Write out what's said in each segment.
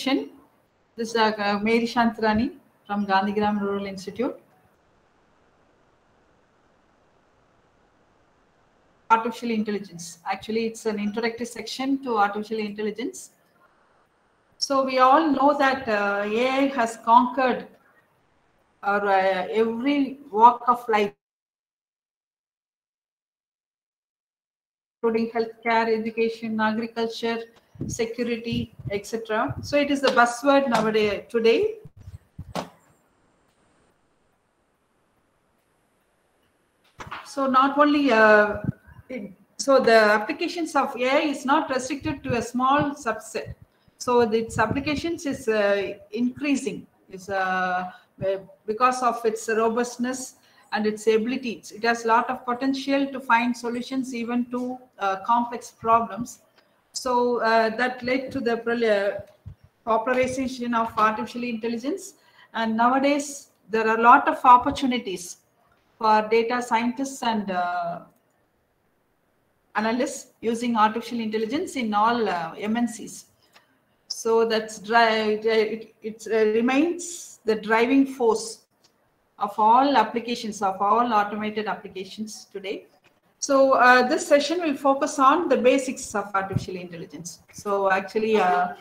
This is uh, Mary Shanthi Rani from Gandhigram Rural Institute. Artificial intelligence. Actually, it's an introductory section to artificial intelligence. So we all know that uh, AI has conquered our, uh, every walk of life, including healthcare, education, agriculture, security, etc. So it is the buzzword nowadays today. So not only uh, it, so the applications of AI is not restricted to a small subset. So its applications is uh, increasing is uh, because of its robustness and its abilities. It has a lot of potential to find solutions even to uh, complex problems. So uh, that led to the popularization of artificial intelligence. And nowadays, there are a lot of opportunities for data scientists and uh, analysts using artificial intelligence in all uh, MNCs. So that's dry, it, it remains the driving force of all applications, of all automated applications today. So uh, this session will focus on the basics of artificial intelligence. So actually, uh,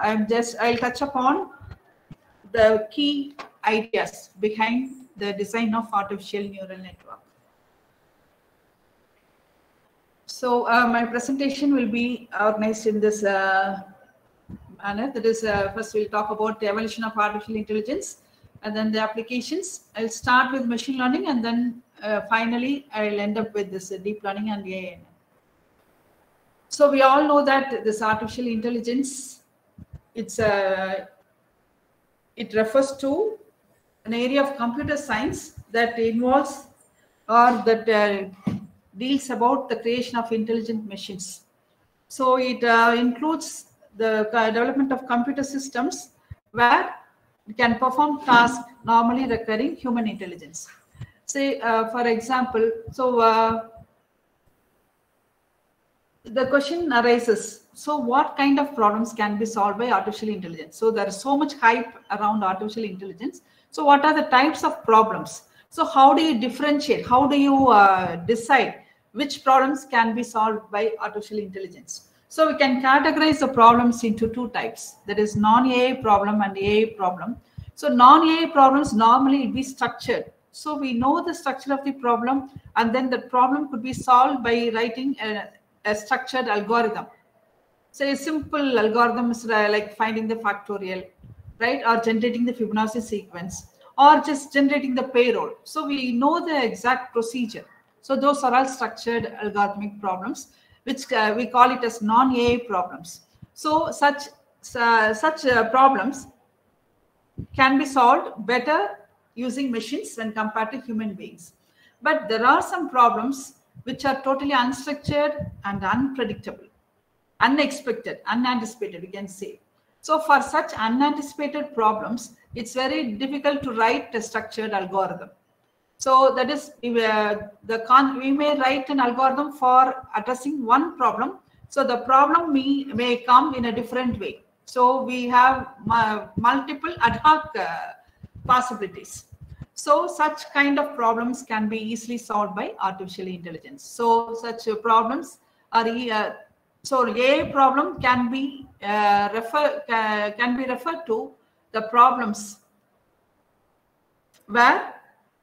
I'm just I'll touch upon the key ideas behind the design of artificial neural network. So uh, my presentation will be organized in this uh, manner. That is, uh, first we'll talk about the evolution of artificial intelligence and then the applications. I'll start with machine learning and then uh, finally I'll end up with this uh, deep learning and AI. So we all know that this artificial intelligence, it's a, uh, it refers to an area of computer science that involves or that uh, deals about the creation of intelligent machines. So it uh, includes the development of computer systems where it can perform tasks normally requiring human intelligence. Say, uh, for example, so uh, the question arises, so what kind of problems can be solved by artificial intelligence? So there is so much hype around artificial intelligence. So what are the types of problems? So how do you differentiate? How do you uh, decide which problems can be solved by artificial intelligence? So we can categorize the problems into two types. That is non-AI problem and AI problem. So non-AI problems normally be structured. So we know the structure of the problem and then the problem could be solved by writing a, a structured algorithm. So a simple algorithm is like finding the factorial, right? Or generating the Fibonacci sequence or just generating the payroll. So we know the exact procedure. So those are all structured algorithmic problems which uh, we call it as non-AI problems. So such uh, such uh, problems can be solved better using machines when compared to human beings. But there are some problems which are totally unstructured and unpredictable, unexpected, unanticipated, we can say. So for such unanticipated problems, it's very difficult to write a structured algorithm. So that is uh, the con we may write an algorithm for addressing one problem. So the problem may, may come in a different way. So we have uh, multiple ad hoc uh, possibilities. So such kind of problems can be easily solved by artificial intelligence. So such uh, problems are uh, so a problem can be uh, refer can be referred to the problems where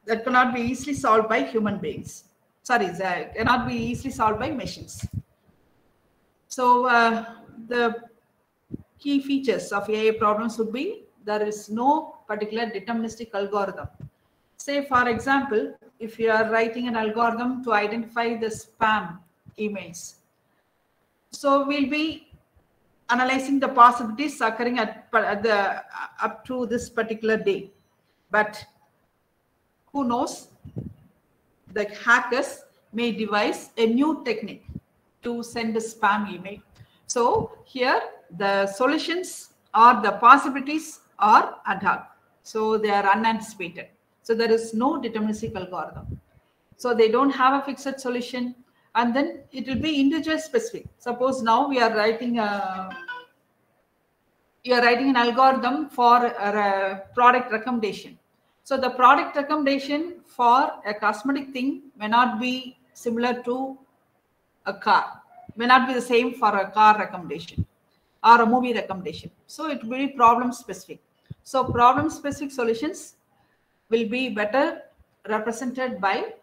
that cannot be easily solved by human beings. Sorry, that cannot be easily solved by machines. So uh, the key features of AI problems would be there is no particular deterministic algorithm. Say, for example, if you are writing an algorithm to identify the spam emails. So we'll be analyzing the possibilities occurring at, at the up to this particular day. But who knows, the hackers may devise a new technique to send a spam email. So here the solutions or the possibilities are ad hoc. So they are unanticipated. So there is no deterministic algorithm. So they don't have a fixed solution and then it will be individual specific. Suppose now we are writing a you're writing an algorithm for a product recommendation. So the product recommendation for a cosmetic thing may not be similar to a car, may not be the same for a car recommendation or a movie recommendation. So it will be problem specific. So problem specific solutions will be better represented by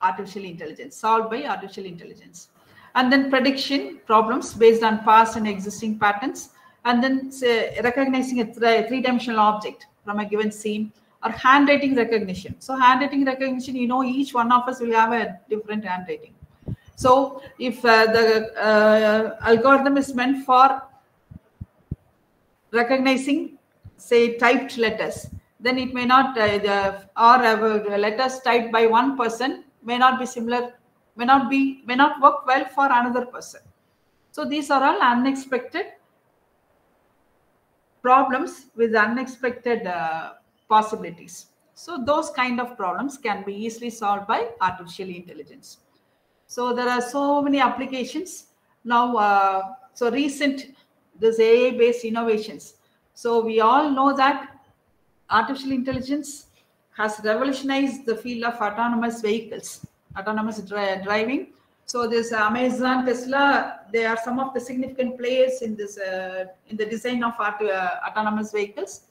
artificial intelligence, solved by artificial intelligence. And then prediction problems based on past and existing patterns. And then say, recognizing a three-dimensional object from a given scene or handwriting recognition. So handwriting recognition, you know, each one of us will have a different handwriting. So if uh, the uh, algorithm is meant for recognizing, say, typed letters, then it may not, uh, the, or uh, letters typed by one person may not be similar, may not be, may not work well for another person. So these are all unexpected problems with unexpected uh, possibilities. So those kind of problems can be easily solved by artificial intelligence. So there are so many applications now. Uh, so recent this AI-based innovations. So we all know that artificial intelligence has revolutionized the field of autonomous vehicles, autonomous dri driving. So this Amazon, Tesla, they are some of the significant players in this uh, in the design of auto, uh, autonomous vehicles.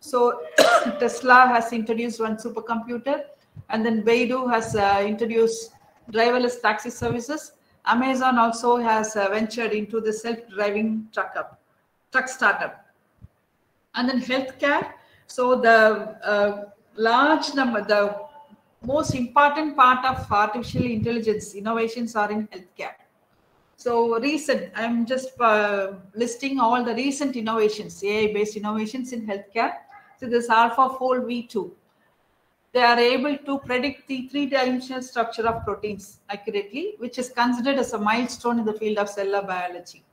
So Tesla has introduced one supercomputer, and then Baidu has uh, introduced driverless taxi services. Amazon also has uh, ventured into the self-driving truck up, truck startup. And then healthcare. So the uh, large number, the most important part of artificial intelligence innovations are in healthcare. So recent, I'm just uh, listing all the recent innovations, AI-based innovations in healthcare. So this AlphaFold V2, they are able to predict the three-dimensional structure of proteins accurately, which is considered as a milestone in the field of cellular biology.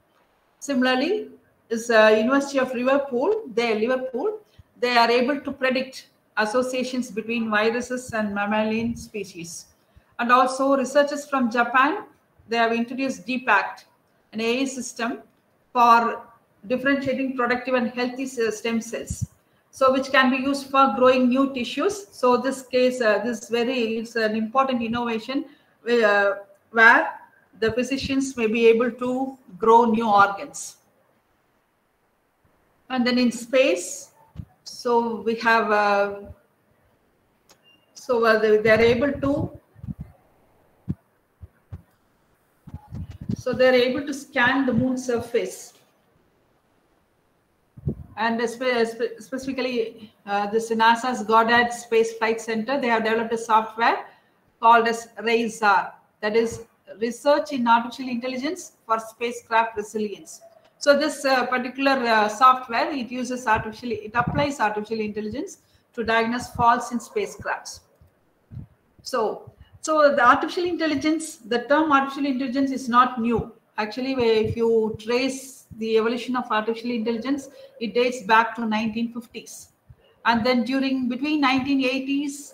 Similarly, is uh, University of Liverpool, they Liverpool, they are able to predict associations between viruses and mammalian species. And also researchers from Japan, they have introduced DeepAct, an AI system for differentiating productive and healthy stem cells so which can be used for growing new tissues so this case uh, this very it's an important innovation uh, where the physicians may be able to grow new organs and then in space so we have uh, so uh, they, they're able to so they're able to scan the moon surface and specifically uh, this NASA's Goddard Space Flight Center, they have developed a software called as RAISR, that is Research in Artificial Intelligence for Spacecraft Resilience. So this uh, particular uh, software, it uses artificial, it applies artificial intelligence to diagnose faults in spacecrafts. So, so the artificial intelligence, the term artificial intelligence is not new. Actually, if you trace the evolution of artificial intelligence, it dates back to 1950s. And then during between 1980s,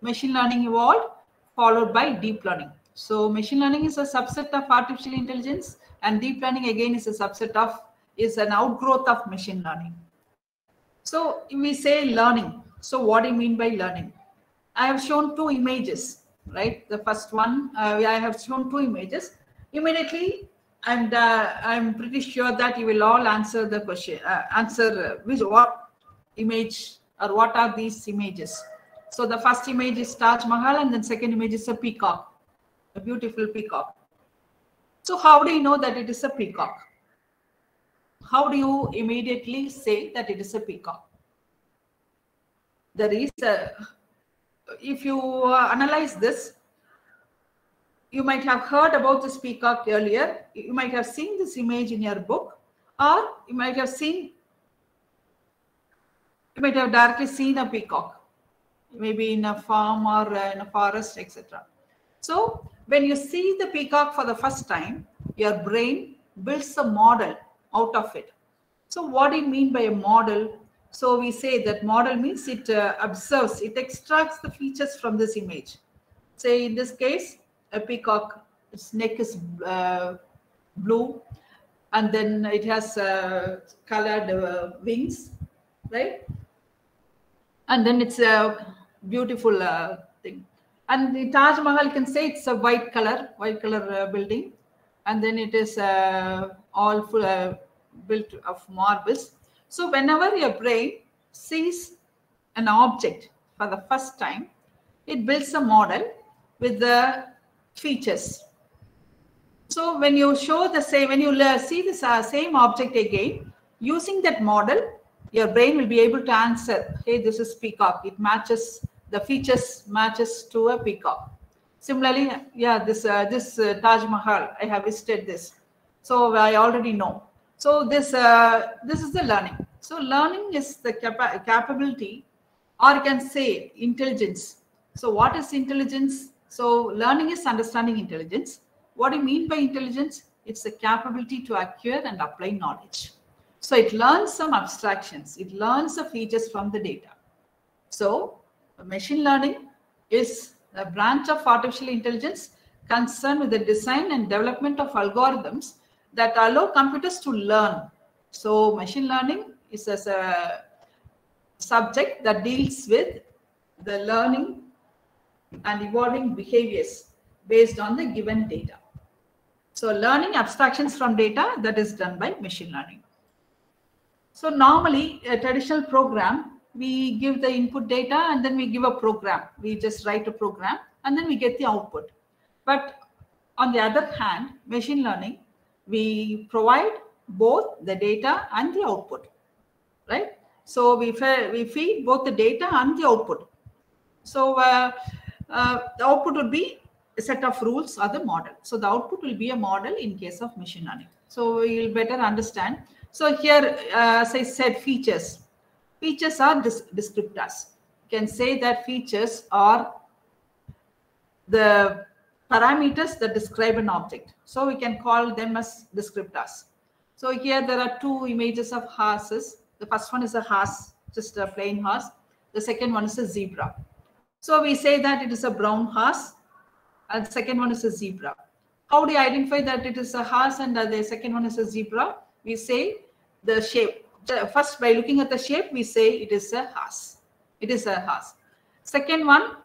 machine learning evolved, followed by deep learning. So machine learning is a subset of artificial intelligence and deep learning again is a subset of, is an outgrowth of machine learning. So we say learning. So what do you mean by learning? I have shown two images, right? The first one, uh, I have shown two images. Immediately and uh, I'm pretty sure that you will all answer the question. Uh, answer which what image or what are these images? So the first image is Taj Mahal, and then second image is a peacock, a beautiful peacock. So how do you know that it is a peacock? How do you immediately say that it is a peacock? There is a, if you uh, analyze this, you might have heard about this peacock earlier. You might have seen this image in your book, or you might have seen, you might have directly seen a peacock, maybe in a farm or in a forest, etc. So when you see the peacock for the first time, your brain builds a model out of it. So what do you mean by a model? So we say that model means it uh, observes, it extracts the features from this image. Say in this case, a peacock, its neck is uh, blue, and then it has uh, colored uh, wings, right? And then it's a beautiful uh. And the Taj Mahal, can say it's a white color, white color uh, building, and then it is uh, all full, uh, built of marbles. So whenever your brain sees an object for the first time, it builds a model with the features. So when you show the same, when you see this uh, same object again, using that model, your brain will be able to answer, hey, this is peacock. It matches, the features matches to a peacock. Similarly, yeah, this, uh, this uh, Taj Mahal, I have visited this. So I already know. So this, uh, this is the learning. So learning is the capa capability or you can say intelligence. So what is intelligence? So learning is understanding intelligence. What do you mean by intelligence? It's the capability to acquire and apply knowledge. So it learns some abstractions. It learns the features from the data. So machine learning is a branch of artificial intelligence concerned with the design and development of algorithms that allow computers to learn. So machine learning is as a subject that deals with the learning and evolving behaviors based on the given data. So learning abstractions from data that is done by machine learning. So normally a traditional program, we give the input data and then we give a program. We just write a program and then we get the output. But on the other hand, machine learning, we provide both the data and the output, right? So we, we feed both the data and the output. So uh, uh, the output would be a set of rules or the model. So the output will be a model in case of machine learning. So you'll better understand. So here, uh, as I said, features. Features are descriptors. You can say that features are the parameters that describe an object. So we can call them as descriptors. So here there are two images of horses the first one is a horse, just a plain horse. The second one is a zebra. So we say that it is a brown horse, and the second one is a zebra. How do you identify that it is a horse and the second one is a zebra? We say the shape. First, by looking at the shape, we say it is a horse. It is a horse. Second one,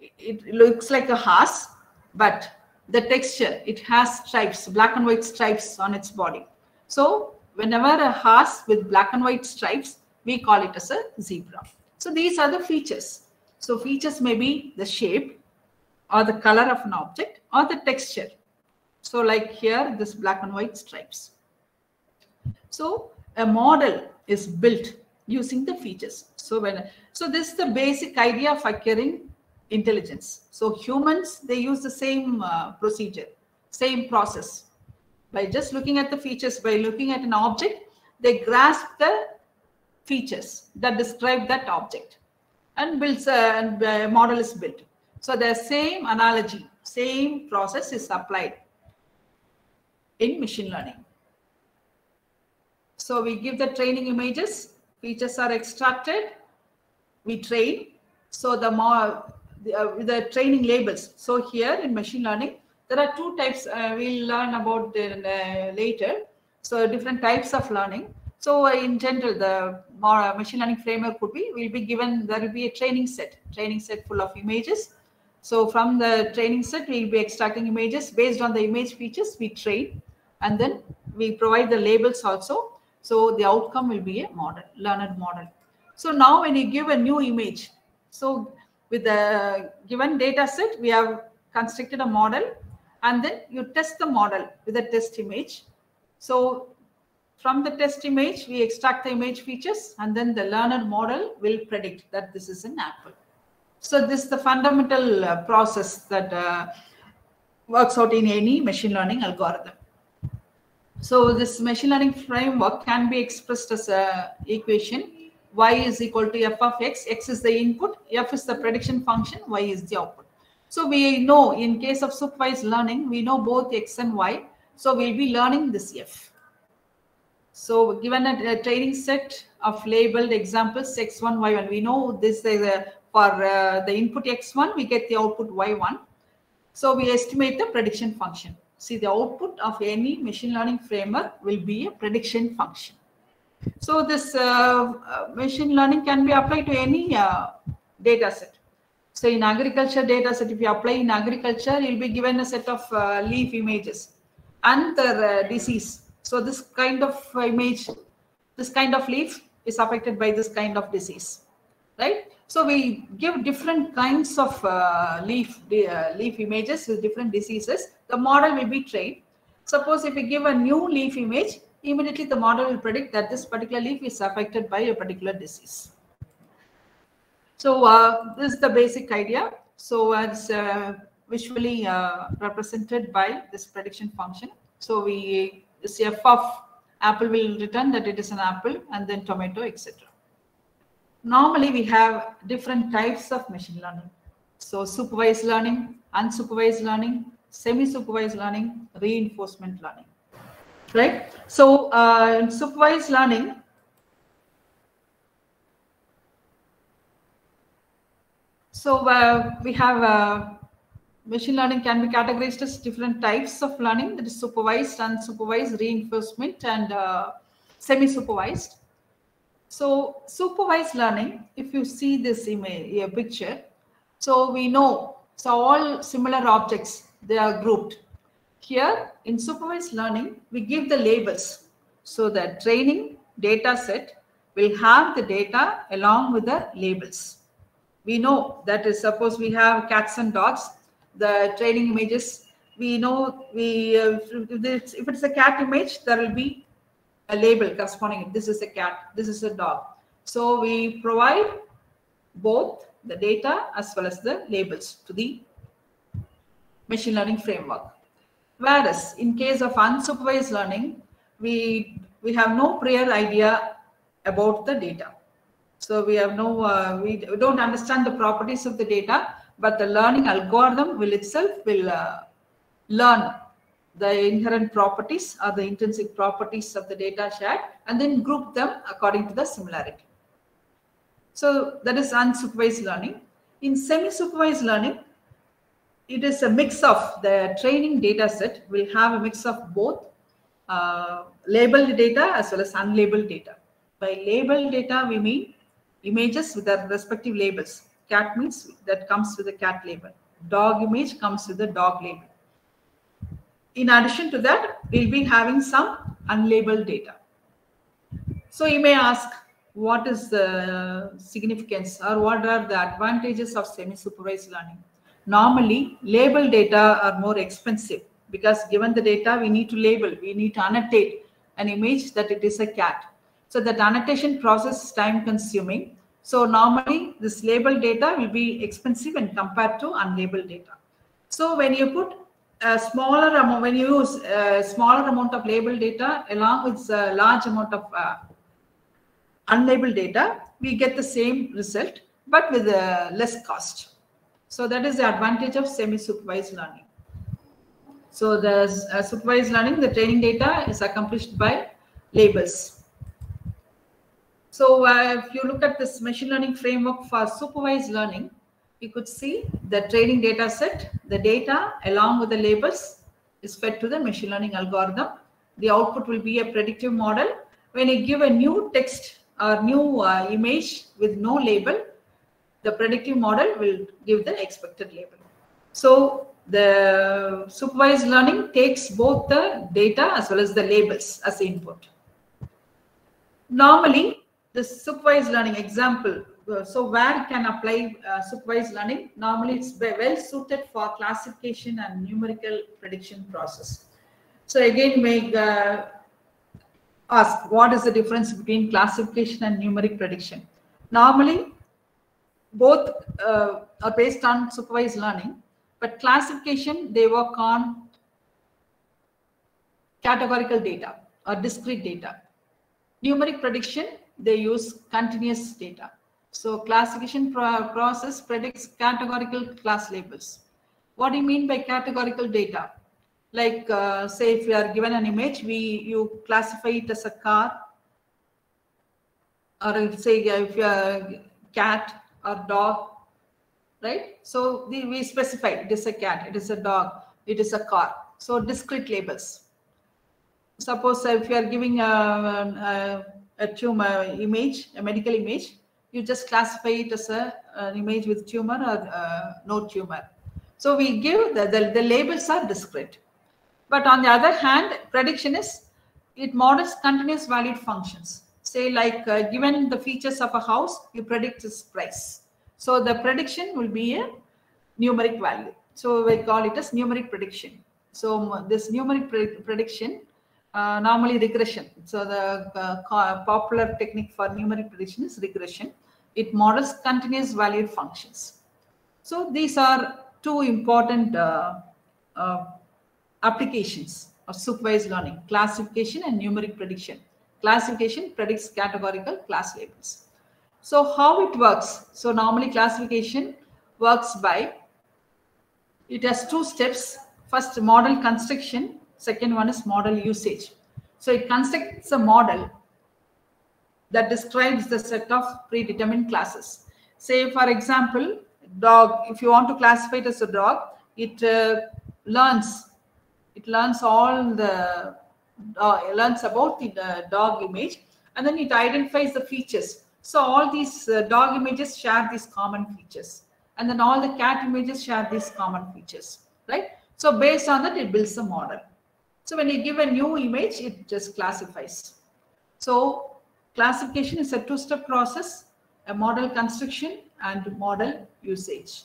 it looks like a horse, but the texture, it has stripes, black and white stripes on its body. So whenever a horse with black and white stripes, we call it as a zebra. So these are the features. So features may be the shape or the color of an object or the texture. So like here, this black and white stripes. So a model is built using the features. So when so this is the basic idea of acquiring intelligence. So humans they use the same uh, procedure, same process by just looking at the features, by looking at an object, they grasp the features that describe that object and builds a, a model is built. So the same analogy, same process is applied in machine learning. So we give the training images, features are extracted, we train. So the more the, uh, the training labels. So here in machine learning, there are two types uh, we'll learn about uh, later. So different types of learning. So in general, the more uh, machine learning framework would be, we'll be given, there will be a training set, training set full of images. So from the training set, we'll be extracting images based on the image features we train, and then we provide the labels also. So the outcome will be a model, learned model. So now when you give a new image, so with the given data set, we have constructed a model and then you test the model with a test image. So from the test image, we extract the image features and then the learner model will predict that this is an apple. So this is the fundamental uh, process that uh, works out in any machine learning algorithm. So this machine learning framework can be expressed as a equation y is equal to f of x, x is the input, f is the prediction function, y is the output. So we know in case of supervised learning, we know both X and Y. So we'll be learning this F. So given a, a training set of labeled examples X1, Y1, we know this is a, for uh, the input X1, we get the output Y1. So we estimate the prediction function. See the output of any machine learning framework will be a prediction function. So this uh, uh, machine learning can be applied to any uh, data set. So in agriculture data set, if you apply in agriculture, you'll be given a set of uh, leaf images and the uh, disease. So this kind of image, this kind of leaf is affected by this kind of disease, right? So we give different kinds of uh, leaf uh, leaf images with different diseases. The model will be trained. Suppose if we give a new leaf image, immediately the model will predict that this particular leaf is affected by a particular disease. So uh, this is the basic idea. So it's uh, visually uh, represented by this prediction function. So we this f of apple will return that it is an apple and then tomato, etc. Normally we have different types of machine learning. So supervised learning, unsupervised learning, semi-supervised learning, reinforcement learning right? So uh, in supervised learning, so uh, we have uh, machine learning can be categorized as different types of learning that is supervised, unsupervised, reinforcement, and uh, semi-supervised. So supervised learning, if you see this image, a picture, so we know, so all similar objects, they are grouped here in supervised learning, we give the labels. So the training data set will have the data along with the labels. We know that is suppose we have cats and dogs, the training images, we know we uh, if it's a cat image, there will be a label corresponding. This is a cat, this is a dog. So we provide both the data as well as the labels to the machine learning framework. Whereas in case of unsupervised learning, we, we have no prior idea about the data. So we have no, uh, we don't understand the properties of the data, but the learning algorithm will itself will uh, learn the inherent properties or the intrinsic properties of the data shared and then group them according to the similarity. So that is unsupervised learning. In semi-supervised learning, it is a mix of the training data set will have a mix of both uh, labeled data as well as unlabeled data. By labeled data, we mean images with their respective labels. Cat means that comes with a cat label. Dog image comes with a dog label. In addition to that, we'll be having some unlabeled data. So you may ask, what is the significance or what are the advantages of semi-supervised learning? Normally, label data are more expensive because given the data, we need to label, we need to annotate an image that it is a cat. So that annotation process is time consuming. So normally this labeled data will be expensive when compared to unlabeled data. So when you put a smaller amount, when you use a smaller amount of label data along with a large amount of uh, unlabeled data, we get the same result, but with a less cost. So that is the advantage of semi-supervised learning. So the uh, supervised learning, the training data is accomplished by labels. So uh, if you look at this machine learning framework for supervised learning, you could see the training data set, the data along with the labels is fed to the machine learning algorithm. The output will be a predictive model. When you give a new text or new uh, image with no label, the predictive model will give the expected label. So the supervised learning takes both the data as well as the labels as input. Normally, the supervised learning example, so where can apply uh, supervised learning? Normally, it's well suited for classification and numerical prediction process. So again, may uh, ask what is the difference between classification and numeric prediction? Normally, both uh, are based on supervised learning, but classification, they work on categorical data or discrete data. Numeric prediction, they use continuous data. So classification pro process predicts categorical class labels. What do you mean by categorical data? Like uh, say if you are given an image, we you classify it as a car, or say if you are cat, or dog, right? So the, we specify it is a cat, it is a dog, it is a car. So discrete labels. Suppose uh, if you are giving a, a, a tumor image, a medical image, you just classify it as a, an image with tumor or uh, no tumor. So we give the, the, the labels are discrete. But on the other hand, prediction is it models continuous valued functions. Say like uh, given the features of a house, you predict its price. So the prediction will be a numeric value. So we call it as numeric prediction. So this numeric pre prediction, uh, normally regression. So the uh, popular technique for numeric prediction is regression. It models continuous valued functions. So these are two important uh, uh applications of supervised learning, classification and numeric prediction. Classification predicts categorical class labels. So how it works? So normally classification works by, it has two steps. First model construction, second one is model usage. So it constructs a model that describes the set of predetermined classes. Say for example, dog, if you want to classify it as a dog, it uh, learns it learns all the uh, learns about the uh, dog image and then it identifies the features. So all these uh, dog images share these common features and then all the cat images share these common features right? So based on that it builds a model. So when you give a new image it just classifies. So classification is a two-step process a model construction and model usage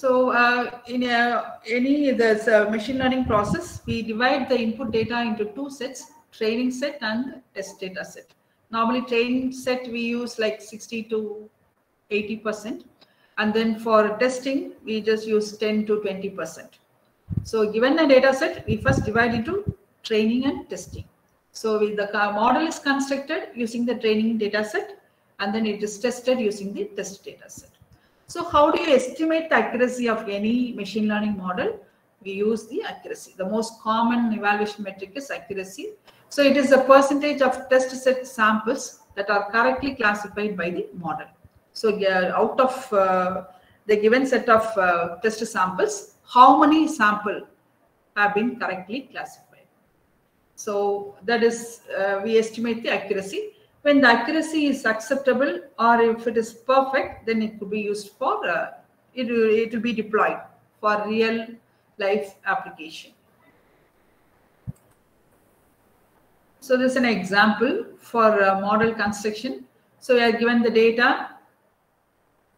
So uh, in a, any this uh, machine learning process, we divide the input data into two sets, training set and test data set. Normally training set we use like 60 to 80%. And then for testing, we just use 10 to 20%. So given a data set, we first divide it into training and testing. So the model is constructed using the training data set and then it is tested using the test data set. So how do you estimate the accuracy of any machine learning model? We use the accuracy. The most common evaluation metric is accuracy. So it is the percentage of test set samples that are correctly classified by the model. So yeah, out of uh, the given set of uh, test samples, how many sample have been correctly classified? So that is, uh, we estimate the accuracy. When the accuracy is acceptable or if it is perfect then it could be used for uh, it, will, it will be deployed for real life application. So this is an example for uh, model construction. So we are given the data.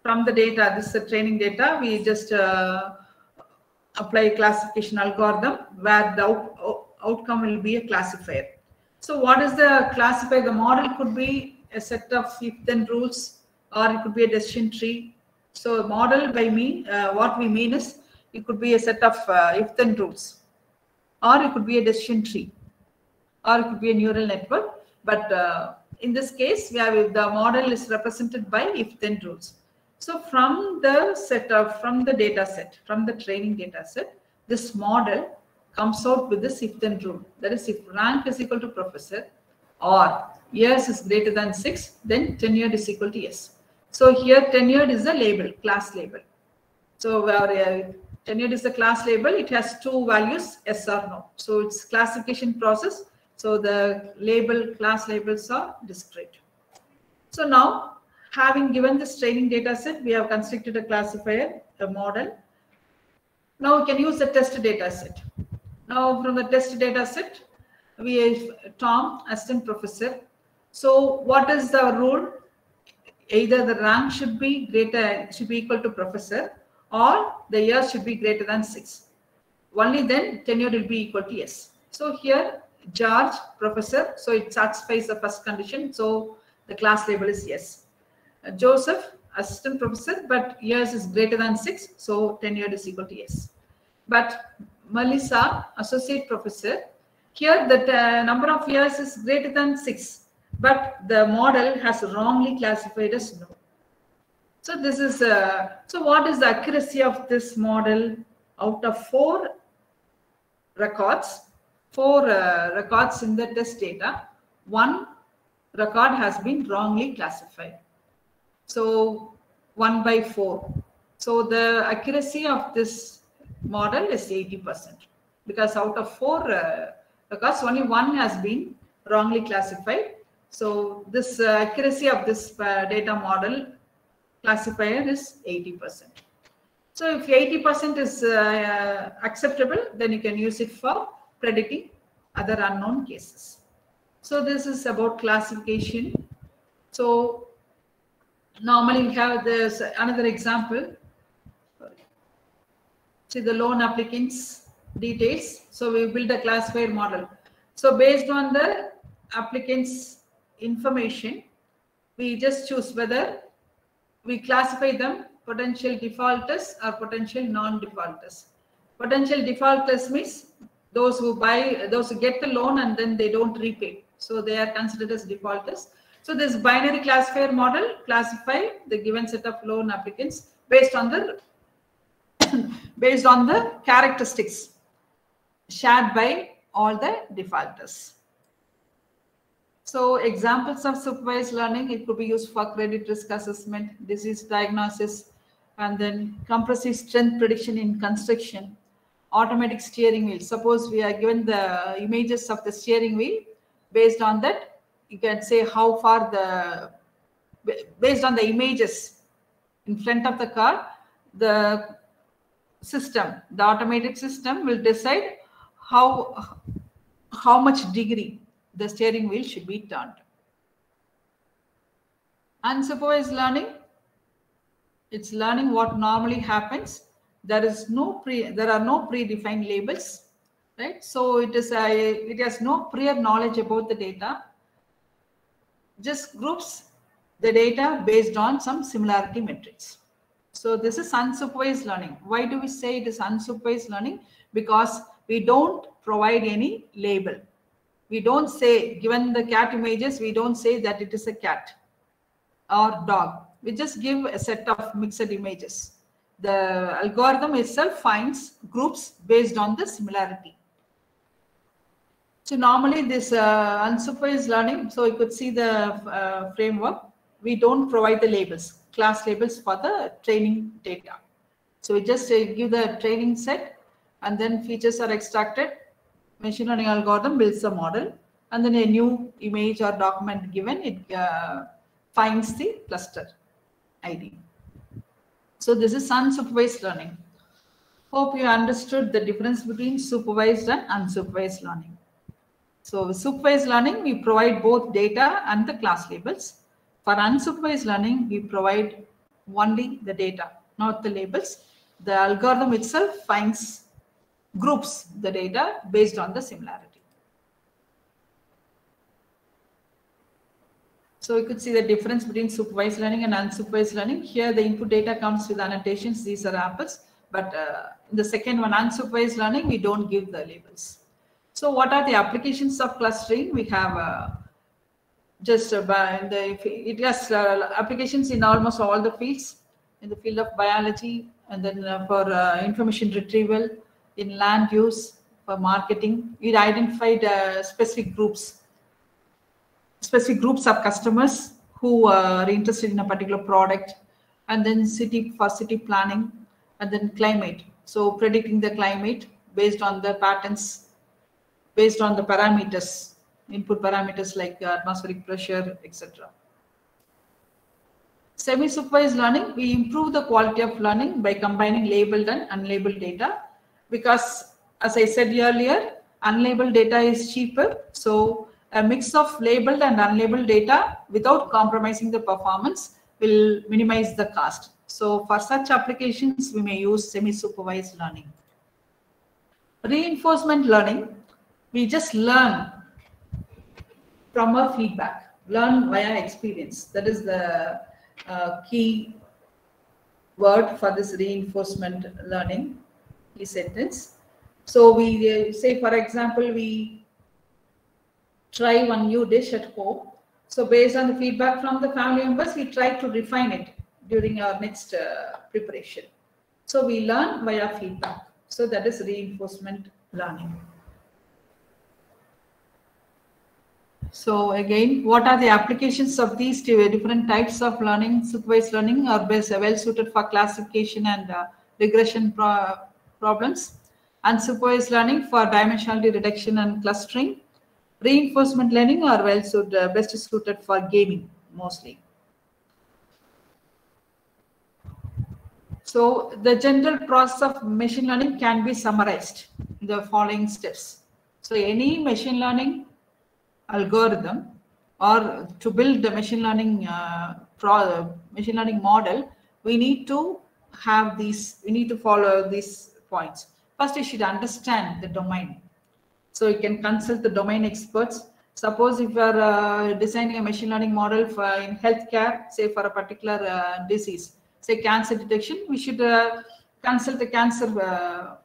From the data this is the training data. We just uh, apply classification algorithm where the outcome will be a classifier so what is the classifier? The model could be a set of if-then rules or it could be a decision tree. So model by me, uh, what we mean is it could be a set of uh, if-then rules or it could be a decision tree or it could be a neural network. But uh, in this case, we have the model is represented by if-then rules. So from the set of, from the data set, from the training data set, this model comes out with this if then rule. That is, if rank is equal to professor or years is greater than 6, then tenured is equal to yes. So here tenured is a label, class label. So our uh, tenured is a class label. It has two values, yes or no. So it's classification process. So the label, class labels are discrete. So now, having given this training data set, we have constructed a classifier, a model. Now we can use the test data set. Now from the test data set, we have Tom, assistant professor. So what is the rule? Either the rank should be greater, should be equal to professor or the year should be greater than six. Only then tenure will be equal to yes. So here George, professor, so it satisfies the first condition. So the class label is yes. Joseph, assistant professor, but years is greater than six, so tenure is equal to yes. But Melissa, associate professor. Here the uh, number of years is greater than six, but the model has wrongly classified as no. So this is, uh, so what is the accuracy of this model out of four records, four uh, records in the test data, one record has been wrongly classified. So one by four. So the accuracy of this model is 80% because out of four uh, because only one has been wrongly classified. So this uh, accuracy of this uh, data model classifier is 80%. So if 80% is uh, acceptable, then you can use it for predicting other unknown cases. So this is about classification. So normally we have this another example. The loan applicants details. So we build a classifier model. So based on the applicant's information, we just choose whether we classify them potential defaulters or potential non-defaulters. Potential defaulters means those who buy, those who get the loan and then they don't repay. So they are considered as defaulters. So this binary classifier model classify the given set of loan applicants based on the based on the characteristics shared by all the defaulters. So examples of supervised learning, it could be used for credit risk assessment, disease diagnosis, and then compressive strength prediction in construction, automatic steering wheel. Suppose we are given the images of the steering wheel, based on that, you can say how far the, based on the images in front of the car, the system, the automated system will decide how, how much degree the steering wheel should be turned. Unsupervised learning, it's learning what normally happens. There is no pre, there are no predefined labels, right? So it is a, it has no prior knowledge about the data. Just groups the data based on some similarity metrics. So this is unsupervised learning. Why do we say it is unsupervised learning? Because we don't provide any label. We don't say, given the cat images, we don't say that it is a cat or dog. We just give a set of mixed images. The algorithm itself finds groups based on the similarity. So normally this uh, unsupervised learning, so you could see the uh, framework, we don't provide the labels, class labels for the training data. So we just uh, give the training set and then features are extracted. Machine learning algorithm builds a model and then a new image or document given, it uh, finds the cluster ID. So this is unsupervised learning. Hope you understood the difference between supervised and unsupervised learning. So supervised learning, we provide both data and the class labels. For unsupervised learning, we provide only the data, not the labels. The algorithm itself finds groups the data based on the similarity. So we could see the difference between supervised learning and unsupervised learning. Here the input data comes with annotations. These are apples. But uh, the second one, unsupervised learning, we don't give the labels. So what are the applications of clustering? We have uh, just uh, the, it has uh, applications in almost all the fields, in the field of biology, and then uh, for uh, information retrieval, in land use, for marketing. It identified specific groups specific groups of customers who are interested in a particular product and then city for city planning and then climate. So predicting the climate based on the patterns based on the parameters input parameters like atmospheric pressure etc semi-supervised learning we improve the quality of learning by combining labeled and unlabeled data because as i said earlier unlabeled data is cheaper so a mix of labeled and unlabeled data without compromising the performance will minimize the cost. So for such applications, we may use semi-supervised learning. Reinforcement learning, we just learn from our feedback, learn via experience. That is the uh, key word for this reinforcement learning, key sentence. So we uh, say, for example, we try one new dish at home. So based on the feedback from the family members, we try to refine it during our next uh, preparation. So we learn via feedback. So that is reinforcement learning. So again, what are the applications of these two different types of learning? Supervised learning are best well suited for classification and uh, regression pro problems. Unsupervised learning for dimensionality reduction and clustering. Reinforcement learning are well suited, uh, best suited for gaming mostly. So the general process of machine learning can be summarized in the following steps. So any machine learning algorithm or to build the machine learning uh, pro, machine learning model, we need to have these, we need to follow these points. First, you should understand the domain. So you can consult the domain experts. Suppose if you are uh, designing a machine learning model for in healthcare, say for a particular uh, disease, say cancer detection, we should uh, consult the cancer uh,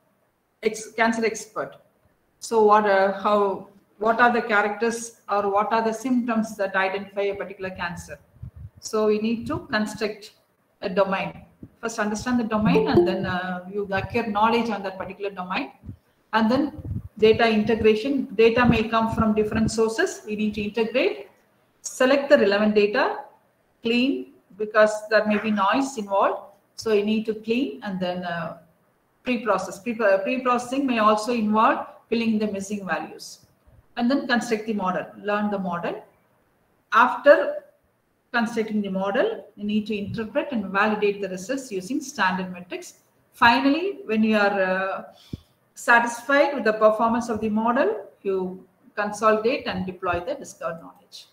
ex cancer expert. So what, uh, how, what are the characters or what are the symptoms that identify a particular cancer? So we need to construct a domain. First, understand the domain, and then uh, you acquire knowledge on that particular domain, and then data integration. Data may come from different sources. We need to integrate, select the relevant data, clean, because there may be noise involved. So you need to clean and then uh, pre-process. Uh, pre-processing may also involve filling the missing values. And then construct the model, learn the model. After constructing the model, you need to interpret and validate the results using standard metrics. Finally, when you are uh, satisfied with the performance of the model, you consolidate and deploy the discovered knowledge.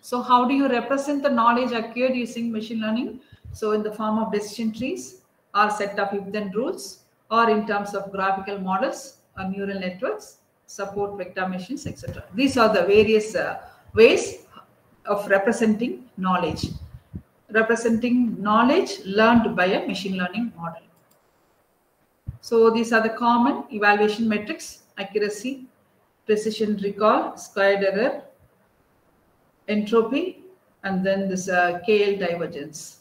So how do you represent the knowledge acquired using machine learning? So in the form of decision trees or set of if-then rules or in terms of graphical models or neural networks, support vector machines, etc. These are the various uh, ways of representing knowledge. Representing knowledge learned by a machine learning model. So these are the common evaluation metrics, accuracy, precision recall, squared error, entropy, and then this uh, KL divergence.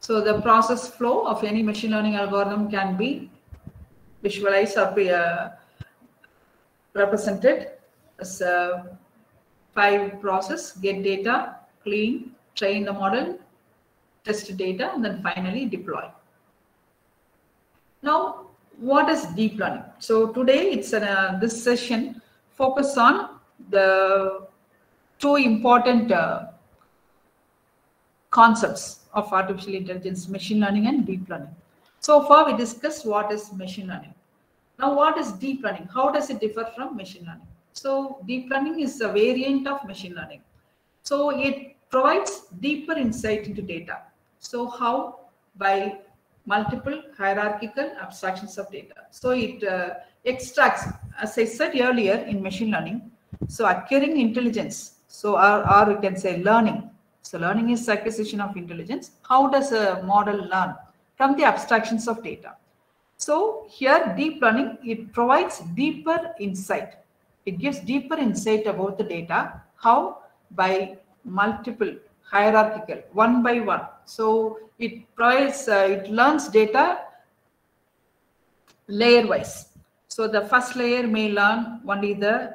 So the process flow of any machine learning algorithm can be visualized or be uh, represented as a five process, get data, clean, train the model, test data, and then finally deploy. Now, what is deep learning? So today it's an, uh, this session focus on the two important uh, concepts of artificial intelligence, machine learning and deep learning. So far we discussed what is machine learning. Now what is deep learning? How does it differ from machine learning? So deep learning is a variant of machine learning. So it provides deeper insight into data. So how? By multiple hierarchical abstractions of data. So it uh, extracts, as I said earlier in machine learning, so acquiring intelligence, so or, or you can say learning. So learning is acquisition of intelligence. How does a model learn? From the abstractions of data. So here deep learning, it provides deeper insight. It gives deeper insight about the data. How? By multiple hierarchical, one by one. So it provides, uh, it learns data layer wise. So the first layer may learn only the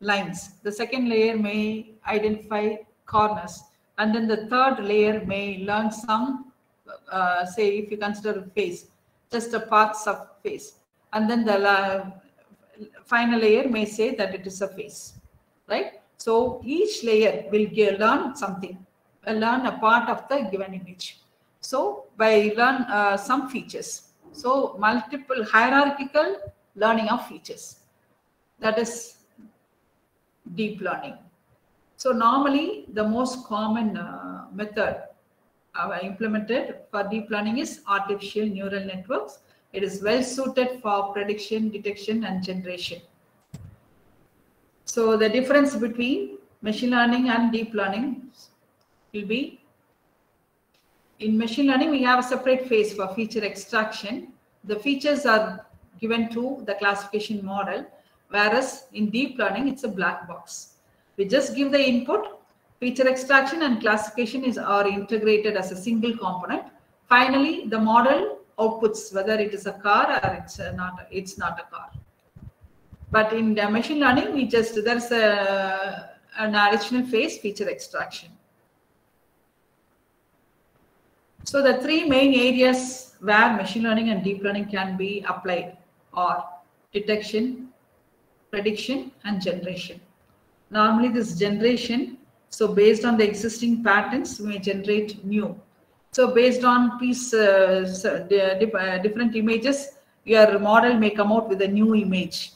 lines. The second layer may identify corners. And then the third layer may learn some, uh, say, if you consider a face, just the parts of face. And then the final layer may say that it is a face, right? So each layer will learn something, uh, learn a part of the given image. So by learn uh, some features. So multiple hierarchical learning of features. That is deep learning. So normally the most common uh, method implemented for deep learning is artificial neural networks. It is well suited for prediction, detection and generation. So the difference between machine learning and deep learning will be in machine learning, we have a separate phase for feature extraction. The features are given to the classification model Whereas in deep learning, it's a black box. We just give the input, feature extraction and classification is are integrated as a single component. Finally, the model outputs whether it is a car or it's not, it's not a car. But in the machine learning, we just there's a an additional phase feature extraction. So the three main areas where machine learning and deep learning can be applied are detection, prediction, and generation. Normally this generation, so based on the existing patterns, we may generate new. So based on piece, uh, so the, uh, different images, your model may come out with a new image.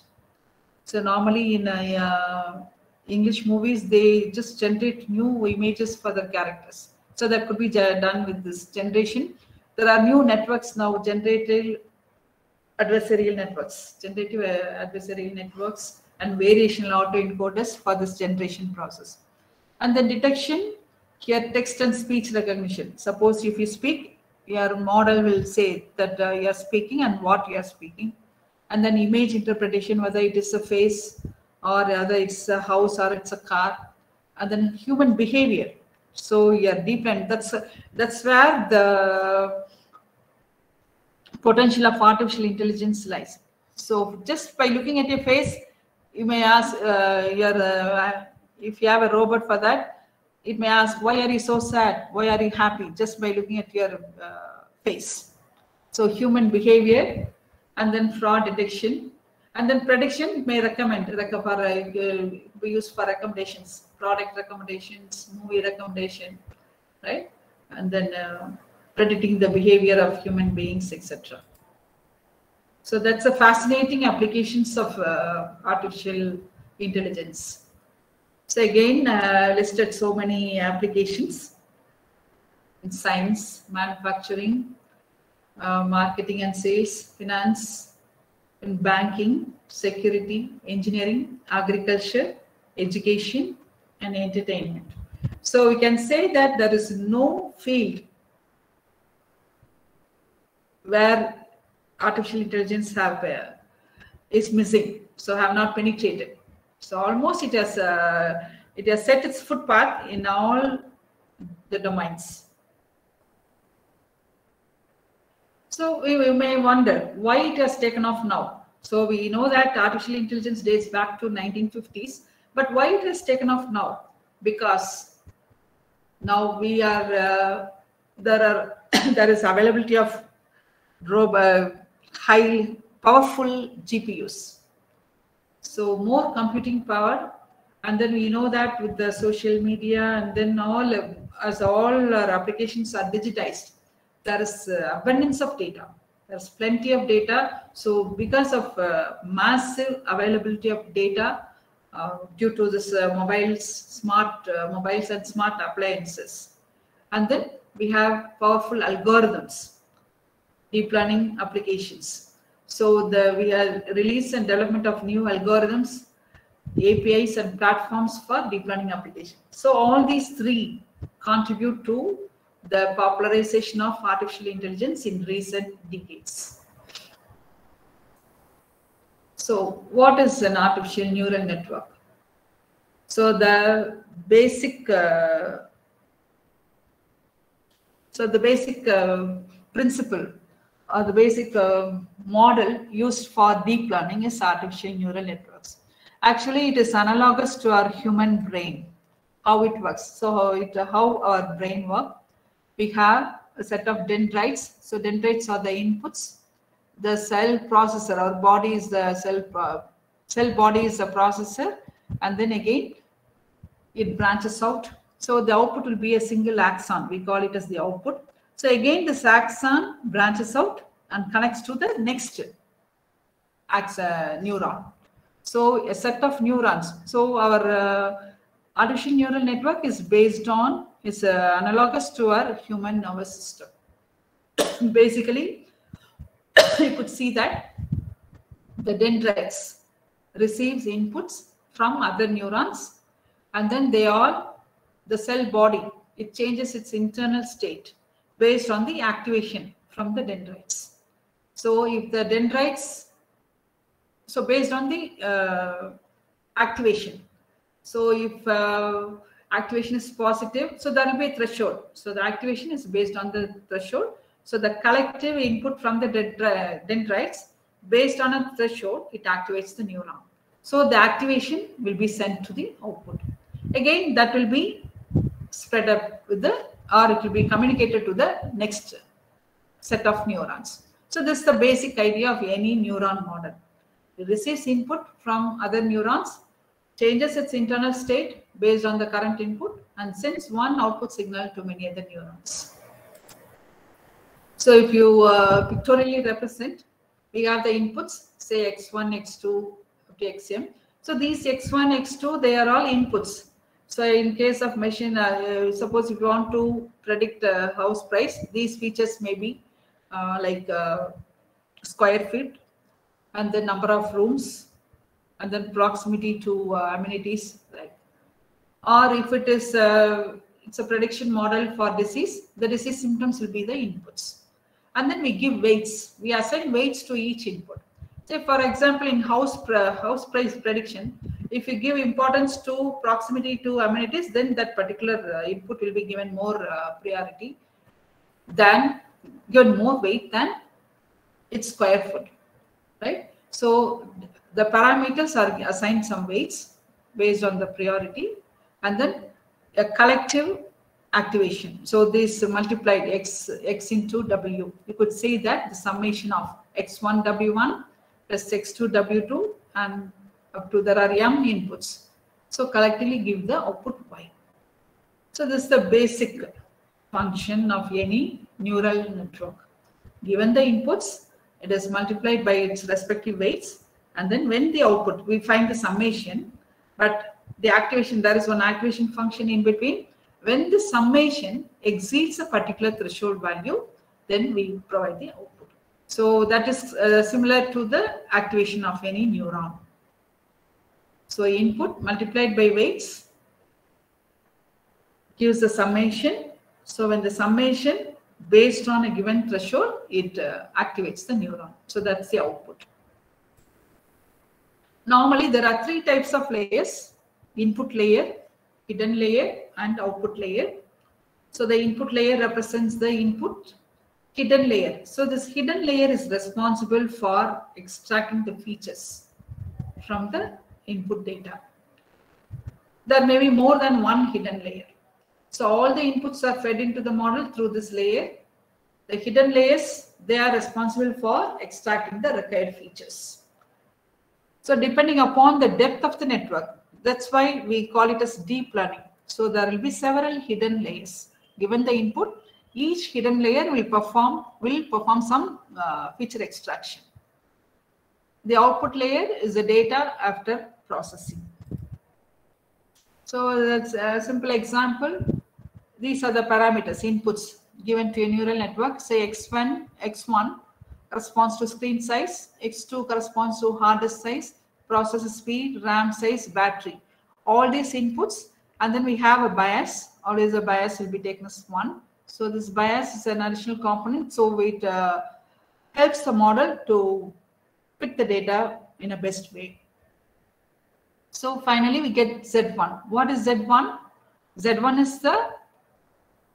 So normally in uh, English movies, they just generate new images for the characters. So that could be done with this generation. There are new networks now generated adversarial networks, generative uh, adversarial networks and variational autoencoders for this generation process. And then detection, here text and speech recognition. Suppose if you speak, your model will say that uh, you are speaking and what you are speaking. And then image interpretation, whether it is a face or whether it's a house or it's a car. And then human behavior. So your deep end, that's, that's where the potential of artificial intelligence lies. So just by looking at your face, you may ask uh, your uh, if you have a robot for that, it may ask why are you so sad? Why are you happy? Just by looking at your uh, face. So human behavior, and then fraud detection, and then prediction may recommend for uh, be used for recommendations, product recommendations, movie recommendation, right? And then uh, predicting the behavior of human beings, etc. So that's a fascinating applications of uh, artificial intelligence. So again, uh, listed so many applications in science, manufacturing, uh, marketing and sales, finance, in banking, security, engineering, agriculture, education, and entertainment. So we can say that there is no field where artificial intelligence have uh, is missing, so have not penetrated. So almost it has uh, it has set its footpath in all the domains. So we, we may wonder why it has taken off now. So we know that artificial intelligence dates back to 1950s, but why it has taken off now? Because now we are uh, there are there is availability of uh, high powerful GPUs. So more computing power, and then we know that with the social media, and then all as all our applications are digitized, there is uh, abundance of data. There's plenty of data. So because of uh, massive availability of data uh, due to this uh, mobiles, smart uh, mobiles and smart appliances, and then we have powerful algorithms deep learning applications. So the we have release and development of new algorithms, APIs and platforms for deep learning applications. So all these three contribute to the popularization of artificial intelligence in recent decades. So what is an artificial neural network? So the basic, uh, so the basic uh, principle uh, the basic uh, model used for deep learning is artificial neural networks. Actually, it is analogous to our human brain, how it works. So how, it, how our brain works. We have a set of dendrites. So dendrites are the inputs. The cell processor, our body is the cell, uh, cell body is the processor. And then again, it branches out. So the output will be a single axon. We call it as the output. So again, this axon branches out and connects to the next axon uh, neuron. So a set of neurons. So our uh, artificial neural network is based on, is uh, analogous to our human nervous system. Basically, you could see that the dendrites receives inputs from other neurons and then they all, the cell body, it changes its internal state based on the activation from the dendrites. So if the dendrites, so based on the uh, activation. So if uh, activation is positive, so there will be a threshold. So the activation is based on the threshold. So the collective input from the dendrites, based on a threshold, it activates the neuron. So the activation will be sent to the output. Again, that will be spread up with the, or it will be communicated to the next set of neurons. So this is the basic idea of any neuron model. It receives input from other neurons, changes its internal state based on the current input, and sends one output signal to many other neurons. So if you uh, pictorially represent, we have the inputs, say x1, x2 up to xm. So these x1, x2, they are all inputs. So in case of machine, uh, suppose if you want to predict a house price, these features may be uh, like uh, square feet and the number of rooms and then proximity to uh, amenities or if it is uh, it's a prediction model for disease the disease symptoms will be the inputs and then we give weights. We assign weights to each input. Say, for example, in house house price prediction, if you give importance to proximity to amenities, then that particular uh, input will be given more uh, priority than given more weight than its square foot, right? So the parameters are assigned some weights based on the priority, and then a collective activation. So this multiplied x, x into w. You could say that the summation of x1 w1 plus x2 w2 and up to there are m inputs. So collectively give the output y. So this is the basic function of any neural network. Given the inputs, it is multiplied by its respective weights. And then when the output, we find the summation, but the activation, there is one activation function in between when the summation exceeds a particular threshold value, then we provide the output. So that is uh, similar to the activation of any neuron. So input multiplied by weights gives the summation. So when the summation based on a given threshold, it uh, activates the neuron. So that's the output. Normally there are three types of layers, input layer, hidden layer and output layer. So the input layer represents the input hidden layer. So this hidden layer is responsible for extracting the features from the input data. There may be more than one hidden layer. So all the inputs are fed into the model through this layer. The hidden layers, they are responsible for extracting the required features. So depending upon the depth of the network, that's why we call it as deep learning. So there will be several hidden layers. Given the input, each hidden layer will perform will perform some uh, feature extraction. The output layer is the data after processing. So that's a simple example. These are the parameters, inputs given to a neural network. Say x1, x1 corresponds to screen size, x2 corresponds to hard disk size, processor speed, RAM size, battery. All these inputs and then we have a bias. Always a bias will be taken as one. So this bias is an additional component. So it uh, helps the model to fit the data in a best way. So finally we get Z1. What is Z1? Z1 is the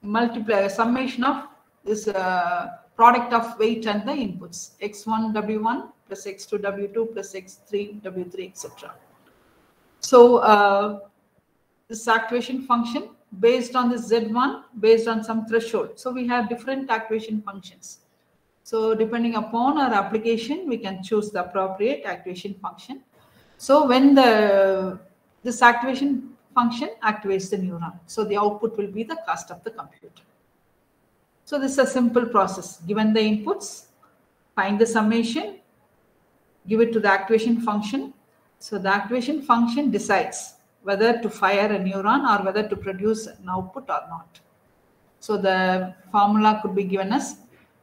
multiplier summation of this uh, product of weight and the inputs x1 w1 plus x2 w2 plus x3 w3 etc. So uh, this activation function based on this Z1 based on some threshold. So we have different activation functions. So depending upon our application, we can choose the appropriate activation function. So when the this activation function activates the neuron, so the output will be the cost of the computer. So this is a simple process. Given the inputs, find the summation, give it to the activation function. So the activation function decides whether to fire a neuron or whether to produce an output or not. So the formula could be given as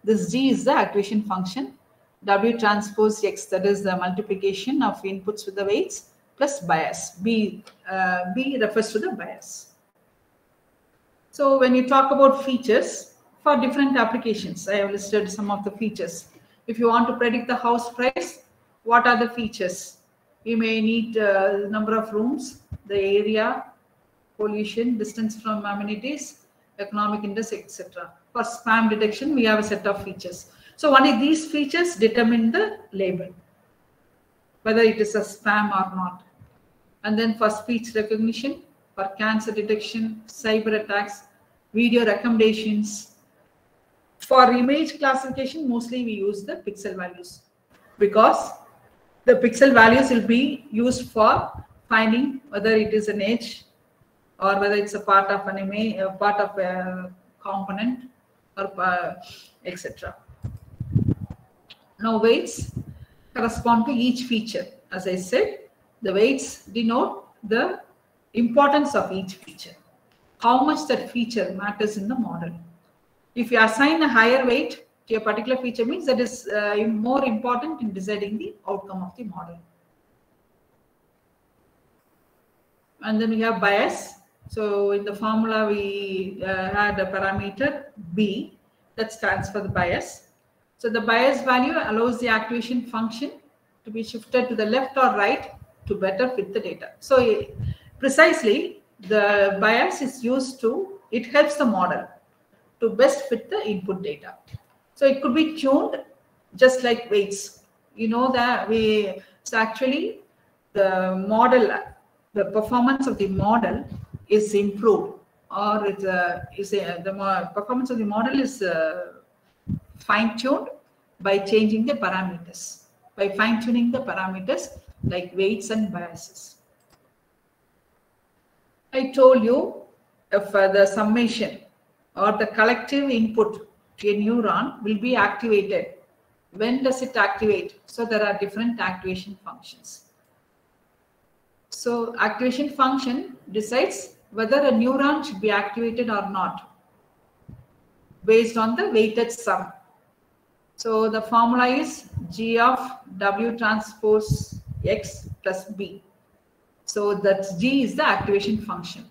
this G is the activation function, W transpose X, that is the multiplication of inputs with the weights plus bias. B, uh, B refers to the bias. So when you talk about features for different applications, I have listed some of the features. If you want to predict the house price, what are the features? You may need uh, number of rooms, the area, pollution, distance from amenities, economic index, etc. For spam detection, we have a set of features. So only these features determine the label. whether it is a spam or not. And then for speech recognition, for cancer detection, cyber attacks, video recommendations. For image classification, mostly we use the pixel values because the pixel values will be used for finding whether it is an edge or whether it's a part of an image, part of a component or uh, etc. Now weights correspond to each feature. As I said, the weights denote the importance of each feature. How much that feature matters in the model. If you assign a higher weight to a particular feature means that is uh, more important in deciding the outcome of the model. And then we have bias. So in the formula, we uh, had a parameter B that stands for the bias. So the bias value allows the activation function to be shifted to the left or right to better fit the data. So eh, precisely the bias is used to, it helps the model to best fit the input data. So it could be tuned just like weights. You know that we, so actually the model, the performance of the model is improved or it's a, uh, is a, the performance of the model is uh, fine-tuned by changing the parameters, by fine-tuning the parameters like weights and biases. I told you if uh, the summation or the collective input to a neuron will be activated. When does it activate? So there are different activation functions. So activation function decides whether a neuron should be activated or not based on the weighted sum. So the formula is G of W transpose X plus B. So that's G is the activation function.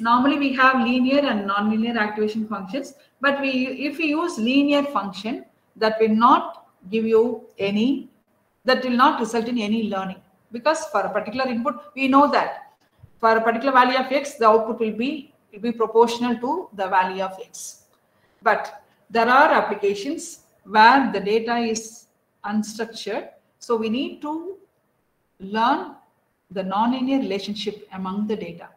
Normally we have linear and nonlinear activation functions, but we if we use linear function, that will not give you any, that will not result in any learning. Because for a particular input, we know that for a particular value of x, the output will be, will be proportional to the value of x. But there are applications where the data is unstructured. So we need to learn the nonlinear relationship among the data.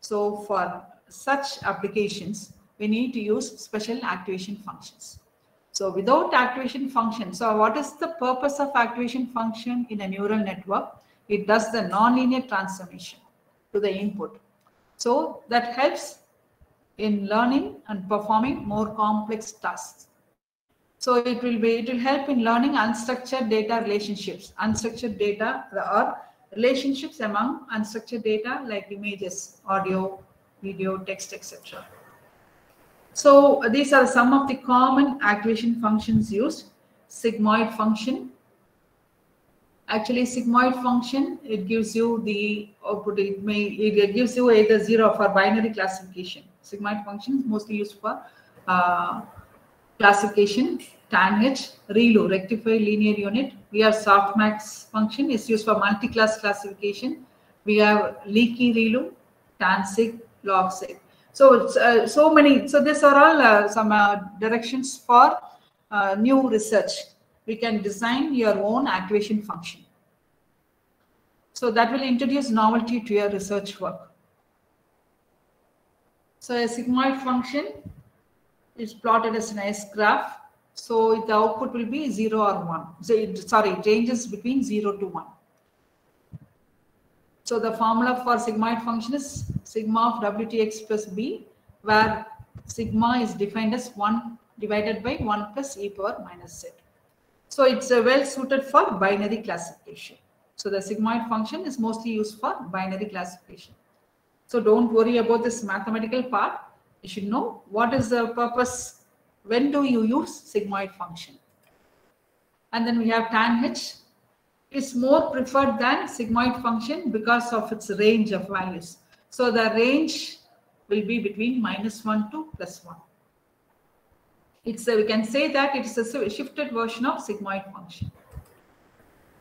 So for such applications, we need to use special activation functions. So without activation function, so what is the purpose of activation function in a neural network? It does the nonlinear transformation to the input. So that helps in learning and performing more complex tasks. So it will be, it will help in learning unstructured data relationships. Unstructured data or relationships among unstructured data like images, audio, video, text, etc. So these are some of the common activation functions used. Sigmoid function. Actually, sigmoid function, it gives you the output. It may it gives you either zero for binary classification. Sigmoid function is mostly used for uh, classification. TANH, ReLU, rectified linear unit, we have softmax function is used for multi-class classification. We have leaky ReLU, tan sig, log sig. So uh, so many. So these are all uh, some uh, directions for uh, new research. We can design your own activation function. So that will introduce novelty to your research work. So a sigmoid function is plotted as a nice graph so the output will be 0 or 1. So it, sorry, it ranges between 0 to 1. So the formula for sigmoid function is sigma of WTX plus B, where sigma is defined as 1 divided by 1 plus e power minus z. So it's well suited for binary classification. So the sigmoid function is mostly used for binary classification. So don't worry about this mathematical part. You should know what is the purpose when do you use sigmoid function? And then we have tan h is more preferred than sigmoid function because of its range of values. So the range will be between minus 1 to plus 1. It's a, we can say that it's a shifted version of sigmoid function.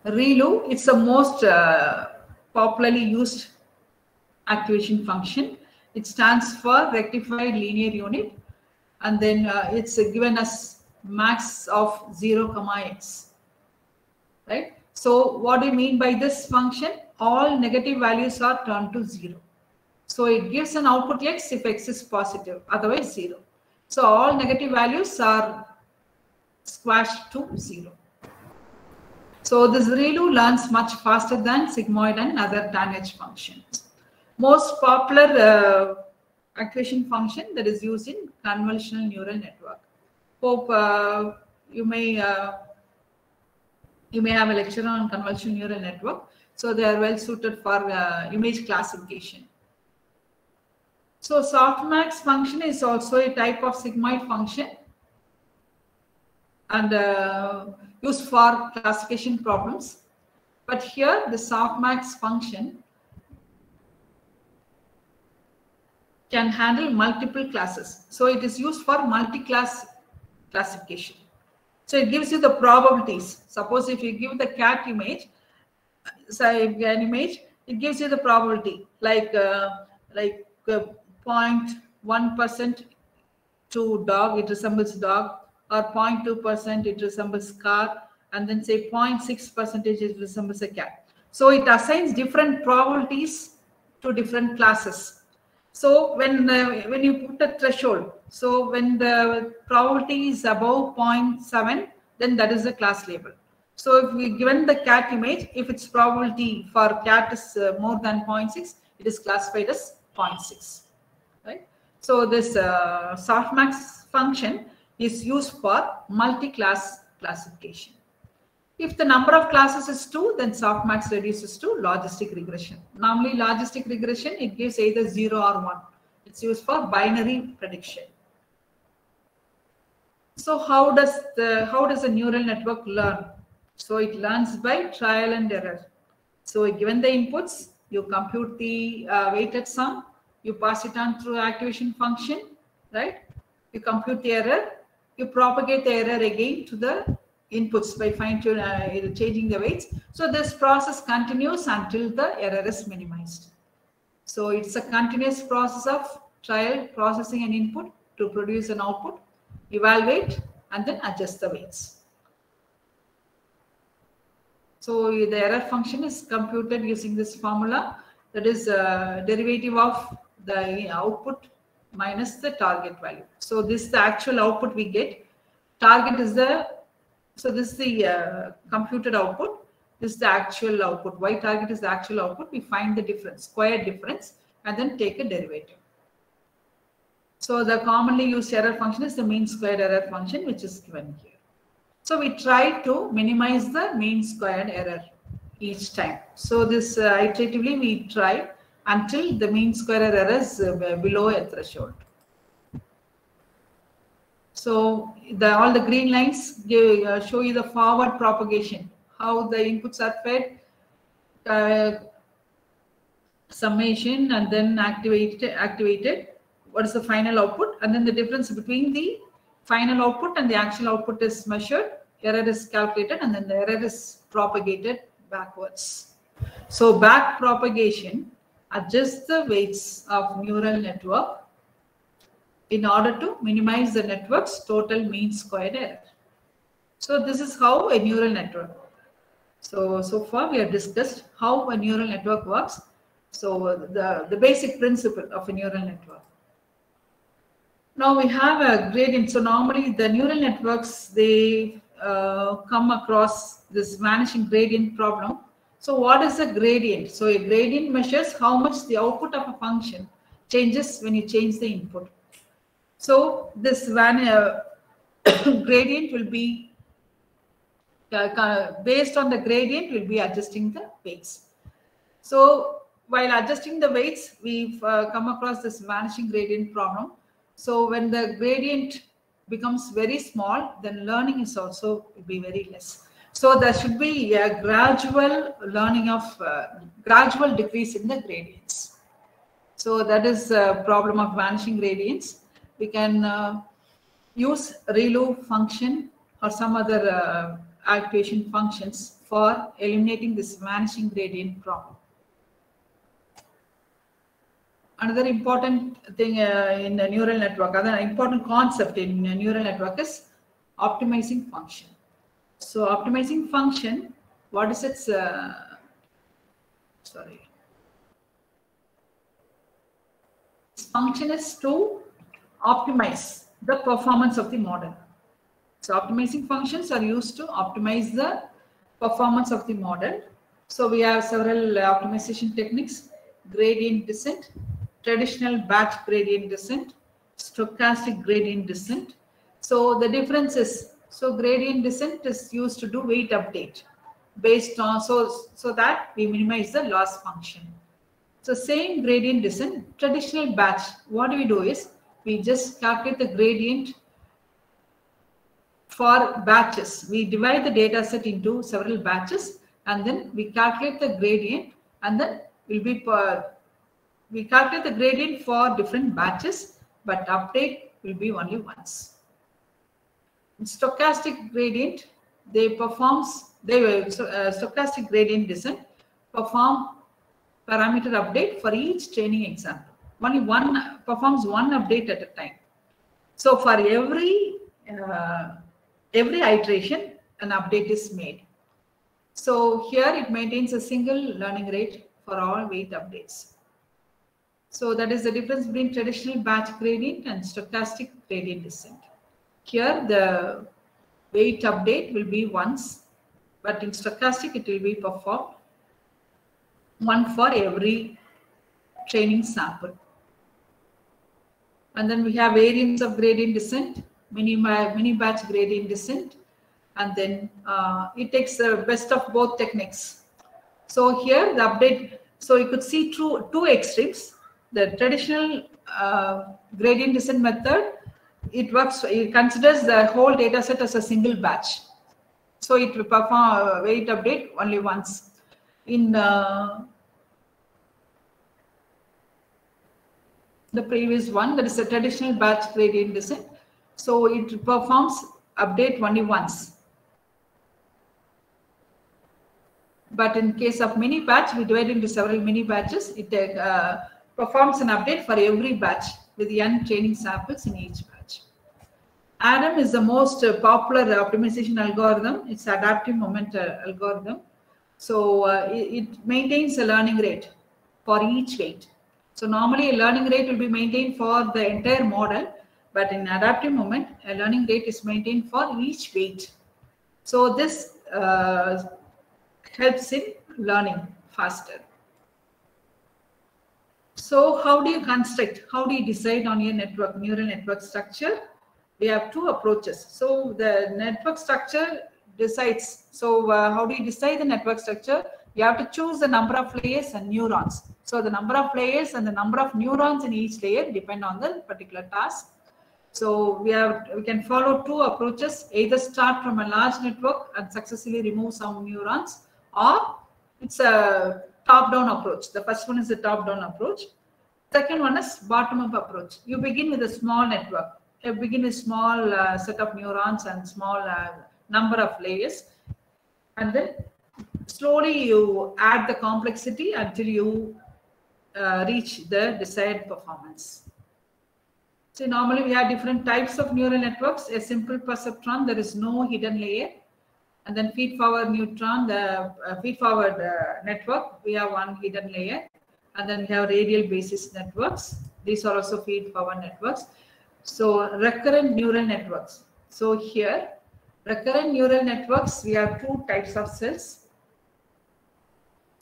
ReLU, it's the most uh, popularly used activation function. It stands for rectified linear unit and then uh, it's given as max of 0 comma x right So what do you mean by this function? All negative values are turned to zero. So it gives an output x if x is positive, otherwise zero. So all negative values are squashed to zero. So this ReLU learns much faster than sigmoid and other tanh functions. Most popular uh, activation function that is used in convolutional neural network. Hope uh, you may uh, you may have a lecture on convolutional neural network. So they are well suited for image classification. So softmax function is also a type of sigmoid function and uh, used for classification problems. But here the softmax function can handle multiple classes. So it is used for multi-class classification. So it gives you the probabilities. Suppose if you give the cat image, say an image, it gives you the probability like uh, like uh, 0.1 percent to dog, it resembles dog, or 0.2 percent it resembles car, and then say 0.6 percentage it resembles a cat. So it assigns different probabilities to different classes so when uh, when you put a threshold, so when the probability is above 0.7, then that is a class label. So if we given the cat image, if its probability for cat is uh, more than 0.6, it is classified as 0.6, right? So this uh, softmax function is used for multi-class classification. If the number of classes is 2, then softmax reduces to logistic regression. Normally logistic regression, it gives either 0 or 1. It's used for binary prediction. So how does the how does a neural network learn? So it learns by trial and error. So given the inputs, you compute the uh, weighted sum, you pass it on through activation function, right? You compute the error, you propagate the error again to the inputs by fine tune uh, changing the weights. So this process continues until the error is minimized. So it's a continuous process of trial, processing an input to produce an output, evaluate, and then adjust the weights. So the error function is computed using this formula that is uh, derivative of the output minus the target value. So this is the actual output we get. Target is the so this is the uh, computed output. This is the actual output. Y target is the actual output. We find the difference, square difference, and then take a derivative. So the commonly used error function is the mean squared error function, which is given here. So we try to minimize the mean squared error each time. So this uh, iteratively we try until the mean squared error is uh, below a threshold. So the, all the green lines give, uh, show you the forward propagation, how the inputs are fed, uh, summation and then activated, activated. What is the final output? And then the difference between the final output and the actual output is measured, error is calculated, and then the error is propagated backwards. So back propagation adjusts the weights of neural network in order to minimize the network's total mean squared error. So this is how a neural network. So, so far we have discussed how a neural network works. So the, the basic principle of a neural network. Now we have a gradient. So normally the neural networks, they uh, come across this vanishing gradient problem. So what is a gradient? So a gradient measures how much the output of a function changes when you change the input. So this van uh, gradient will be uh, based on the gradient, we'll be adjusting the weights. So while adjusting the weights, we've uh, come across this vanishing gradient problem. So when the gradient becomes very small, then learning is also will be very less. So there should be a gradual learning of uh, gradual decrease in the gradients. So that is a problem of vanishing gradients we can uh, use ReLU function or some other uh, activation functions for eliminating this vanishing gradient problem. Another important thing uh, in a neural network, another important concept in a neural network is optimizing function. So optimizing function what is its, uh, sorry. Its function is to optimize the performance of the model. So optimizing functions are used to optimize the performance of the model. So we have several optimization techniques, gradient descent, traditional batch gradient descent, stochastic gradient descent. So the difference is, so gradient descent is used to do weight update based on, so, so that we minimize the loss function. So same gradient descent, traditional batch, what do we do is, we just calculate the gradient for batches. We divide the data set into several batches and then we calculate the gradient and then we'll be per, we calculate the gradient for different batches but update will be only once. In stochastic gradient, they performs they will uh, stochastic gradient descent perform parameter update for each training example. Only one performs one update at a time. So for every uh, every iteration, an update is made. So here it maintains a single learning rate for all weight updates. So that is the difference between traditional batch gradient and stochastic gradient descent. Here the weight update will be once, but in stochastic it will be performed one for every training sample. And then we have variants of gradient descent, mini, mini batch gradient descent, and then uh, it takes the best of both techniques. So here the update, so you could see two, two extremes. The traditional uh, gradient descent method, it works, it considers the whole data set as a single batch. So it will perform a weight update only once. In uh, the previous one, that is a traditional batch gradient descent. So it performs update only once. But in case of mini batch, we divide into several mini batches. It uh, performs an update for every batch with n training samples in each batch. ADAM is the most popular optimization algorithm. It's adaptive moment uh, algorithm. So uh, it, it maintains a learning rate for each weight. So normally a learning rate will be maintained for the entire model, but in adaptive moment, a learning rate is maintained for each weight. So this uh, helps in learning faster. So how do you construct, how do you decide on your network, neural network structure? We have two approaches. So the network structure decides, so uh, how do you decide the network structure? You have to choose the number of layers and neurons. So the number of layers and the number of neurons in each layer depend on the particular task. So we have we can follow two approaches, either start from a large network and successfully remove some neurons, or it's a top-down approach. The first one is the top-down approach. Second one is bottom-up approach. You begin with a small network. You begin with small uh, set of neurons and small uh, number of layers, and then slowly you add the complexity until you uh, reach the desired performance. So normally we have different types of neural networks. A simple perceptron, there is no hidden layer. And then feed-forward neutron, the uh, feed-forward uh, network, we have one hidden layer. And then we have radial basis networks. These are also feed-forward networks. So recurrent neural networks. So here, recurrent neural networks, we have two types of cells.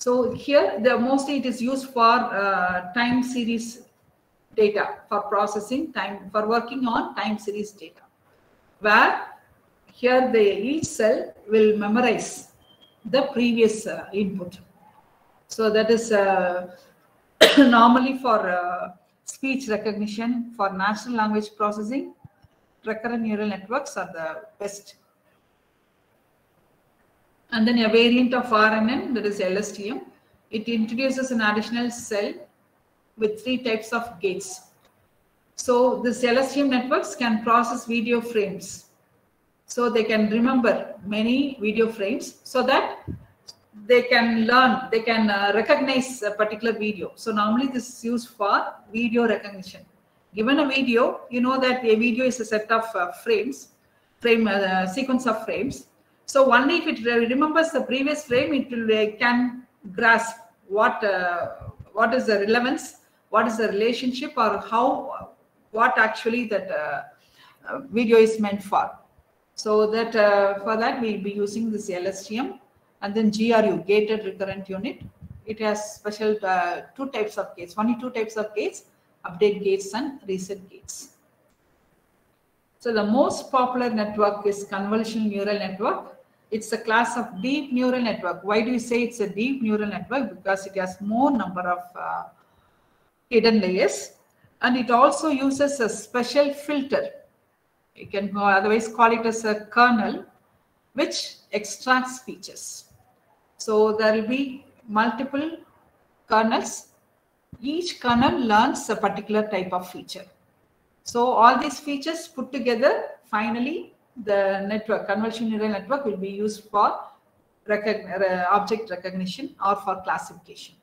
So here, the mostly it is used for uh, time series data for processing time for working on time series data, where here the each cell will memorize the previous uh, input. So that is uh, normally for uh, speech recognition, for natural language processing, recurrent neural networks are the best and then a variant of RNN, that is LSTM. It introduces an additional cell with three types of gates. So this LSTM networks can process video frames. So they can remember many video frames so that they can learn, they can uh, recognize a particular video. So normally this is used for video recognition. Given a video, you know that a video is a set of uh, frames, frame uh, sequence of frames So only if it remembers the previous frame, it will uh, can grasp what uh, what is the relevance, what is the relationship, or how what actually that uh, uh video is meant for. So that uh, for that we'll be using this LSTM and then GRU, gated recurrent unit. It has special uh, two types of gates, only two types of gates, update gates and reset gates. So the most popular network is convolutional neural network. It's a class of deep neural network. Why do you say it's a deep neural network? Because it has more number of uh, hidden layers and it also uses a special filter. You can otherwise call it as a kernel which extracts features. So there will be multiple kernels. Each kernel learns a particular type of feature. So all these features put together, finally, the network, convolutional neural network will be used for recogn object recognition or for classification.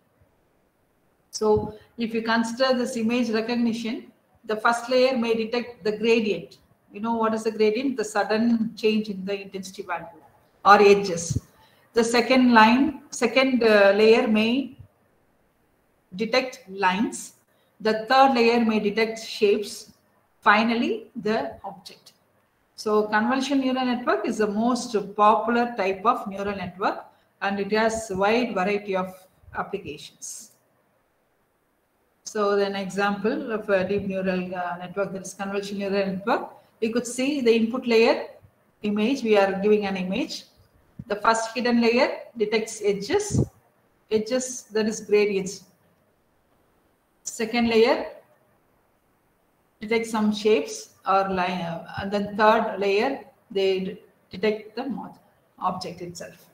So if you consider this image recognition, the first layer may detect the gradient. You know what is the gradient? The sudden change in the intensity value or edges. The second line, second uh, layer may detect lines. The third layer may detect shapes finally the object. So convolutional neural network is the most popular type of neural network and it has wide variety of applications. So an example of a deep neural uh, network that is convolutional neural network, you could see the input layer image, we are giving an image. The first hidden layer detects edges, edges that is gradients. Second layer detect some shapes or line, uh, and then third layer, they detect the object itself.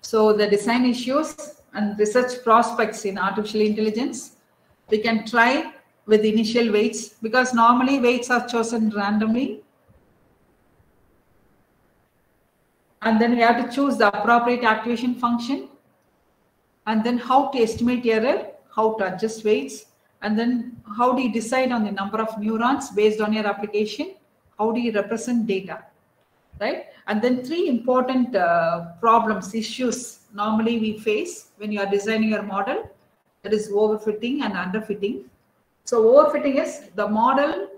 So the design issues and research prospects in artificial intelligence, we can try with initial weights because normally weights are chosen randomly. And then we have to choose the appropriate activation function and then how to estimate error how to adjust weights, and then how do you decide on the number of neurons based on your application? How do you represent data? Right? And then three important uh, problems, issues normally we face when you are designing your model. That is overfitting and underfitting. So overfitting is the model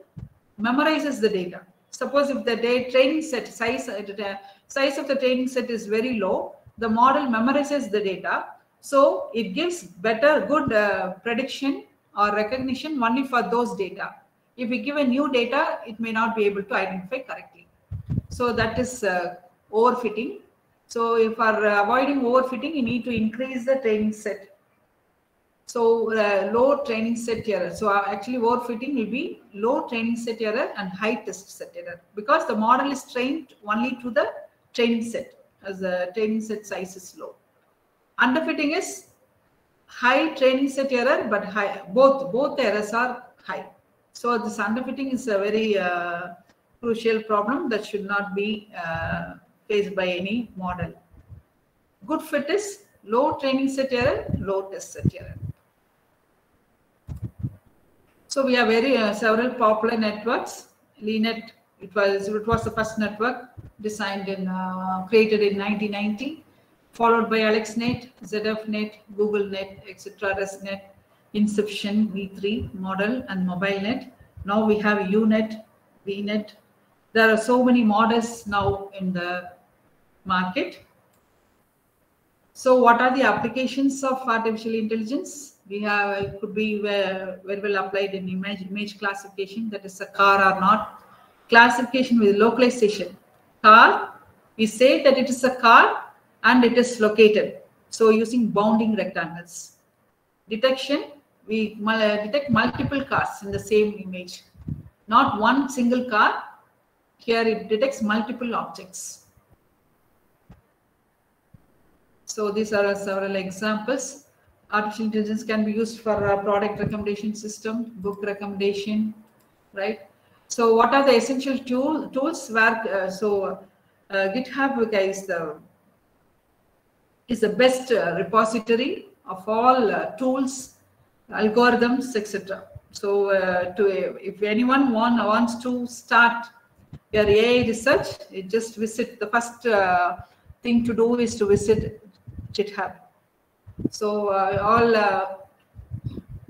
memorizes the data. Suppose if the training set size, uh, size of the training set is very low, the model memorizes the data so it gives better, good uh, prediction or recognition only for those data. If we give a new data, it may not be able to identify correctly. So that is uh, overfitting. So if for uh, avoiding overfitting, you need to increase the training set. So uh, low training set error. So actually overfitting will be low training set error and high test set error because the model is trained only to the training set as the training set size is low. Underfitting is high training set error, but high both both errors are high. So this underfitting is a very uh, crucial problem that should not be uh, faced by any model. Good fit is low training set error, low test set error. So we have very uh, several popular networks. LeNet, it was it was the first network designed in uh, created in 1990 followed by AlexNet, ZFNet, GoogleNet, etc., ResNet, Inception, V3 model, and MobileNet. Now we have UNet, VNet. There are so many models now in the market. So what are the applications of artificial intelligence? We have, it could be very, well applied in image, image classification, that is a car or not. Classification with localization. Car, we say that it is a car and it is located. So using bounding rectangles. Detection, we detect multiple cars in the same image. Not one single car. Here it detects multiple objects. So these are several examples. Artificial intelligence can be used for a product recommendation system, book recommendation, right? So what are the essential tool, tools where, uh, so uh, GitHub is the is the best uh, repository of all uh, tools, algorithms, etc. So, uh, to if anyone want, wants to start your AI research, just visit the first thing to do is to visit GitHub. So uh, all uh,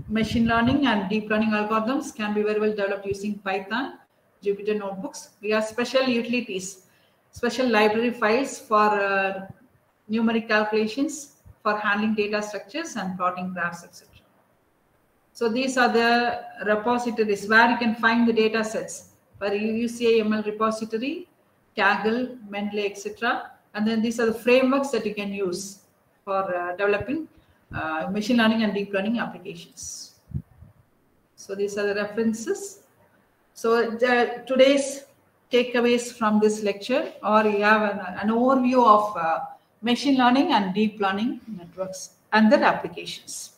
machine learning and deep learning algorithms can be very well developed using Python, Jupyter notebooks. We have special utilities, special library files for uh, numeric calculations, for handling data structures and plotting graphs, etc. So these are the repositories where you can find the data sets for UCI ML repository, Kaggle, Mendeley, etc. And then these are the frameworks that you can use for uh, developing uh, machine learning and deep learning applications. So these are the references. So the, today's takeaways from this lecture, or you have an, an overview of uh, machine learning and deep learning networks and their applications.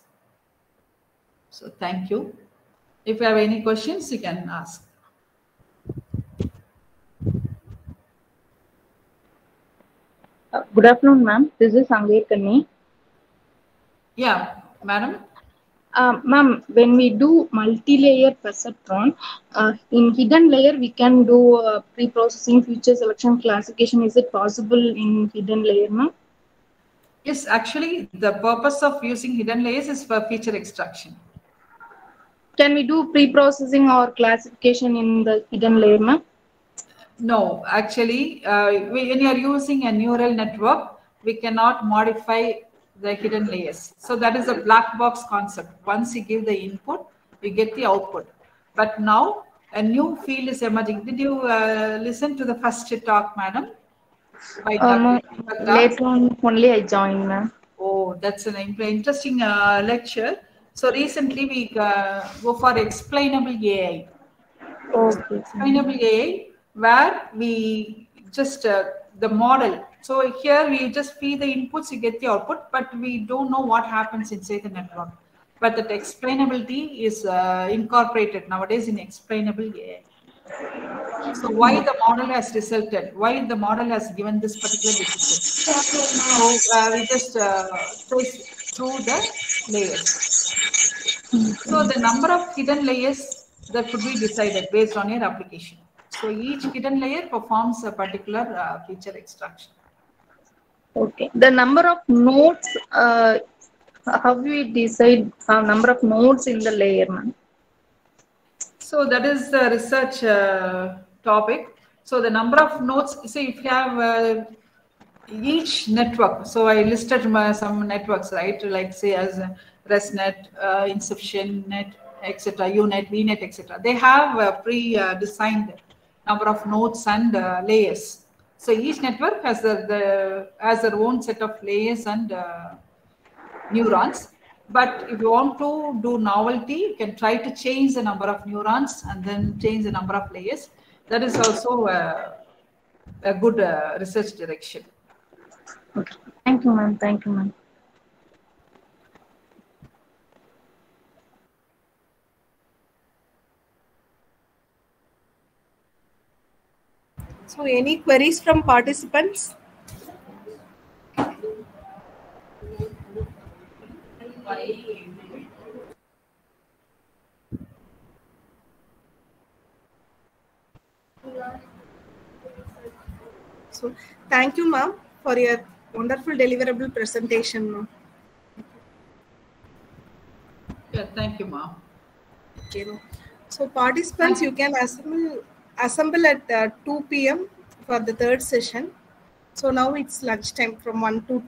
So thank you. If you have any questions, you can ask. Uh, good afternoon, ma'am. This is Angekani. Yeah, madam. Uh, ma'am, when we do multi-layer perceptron, uh, in hidden layer we can do uh, pre-processing, feature selection, classification. Is it possible in hidden layer, ma'am? Yes, actually, the purpose of using hidden layers is for feature extraction. Can we do pre-processing or classification in the hidden layer, ma'am? No, actually, uh, when you are using a neural network, we cannot modify the hidden layers. So that is a black box concept. Once you give the input, you get the output. But now a new field is emerging. Did you uh, listen to the first talk, madam? Um, later on only I joined, ma'am. Oh, that's an interesting uh, lecture. So recently we uh, go for explainable AI. Okay. Explainable AI, where we just uh, the model. So here we just feed the inputs, you get the output, but we don't know what happens inside the network. But that explainability is uh, incorporated nowadays in explainable AI. So why the model has resulted? Why the model has given this particular decision? So uh, we just uh, through the layers. So the number of hidden layers that could be decided based on your application. So each hidden layer performs a particular uh, feature extraction. Okay. The number of nodes, uh, how we decide uh, number of nodes in the layer, ma'am? So that is the research uh, topic. So the number of nodes, see if you have uh, each network. So I listed my, some networks, right? Like say as uh, ResNet, uh, Inception Net, etc., UNet, VNet, etc. They have a pre-designed number of nodes and uh, layers. So each network has the, the has their own set of layers and uh, neurons. But if you want to do novelty, you can try to change the number of neurons and then change the number of layers. That is also a, a good uh, research direction. Okay. Thank you, ma'am. Thank you, ma'am. So any queries from participants? So thank you, ma'am, for your wonderful deliverable presentation. ma'am. Yeah, thank you, ma'am. Okay. So participants, you can assemble assemble at uh, 2 p.m. for the third session. So now it's lunchtime from 1 to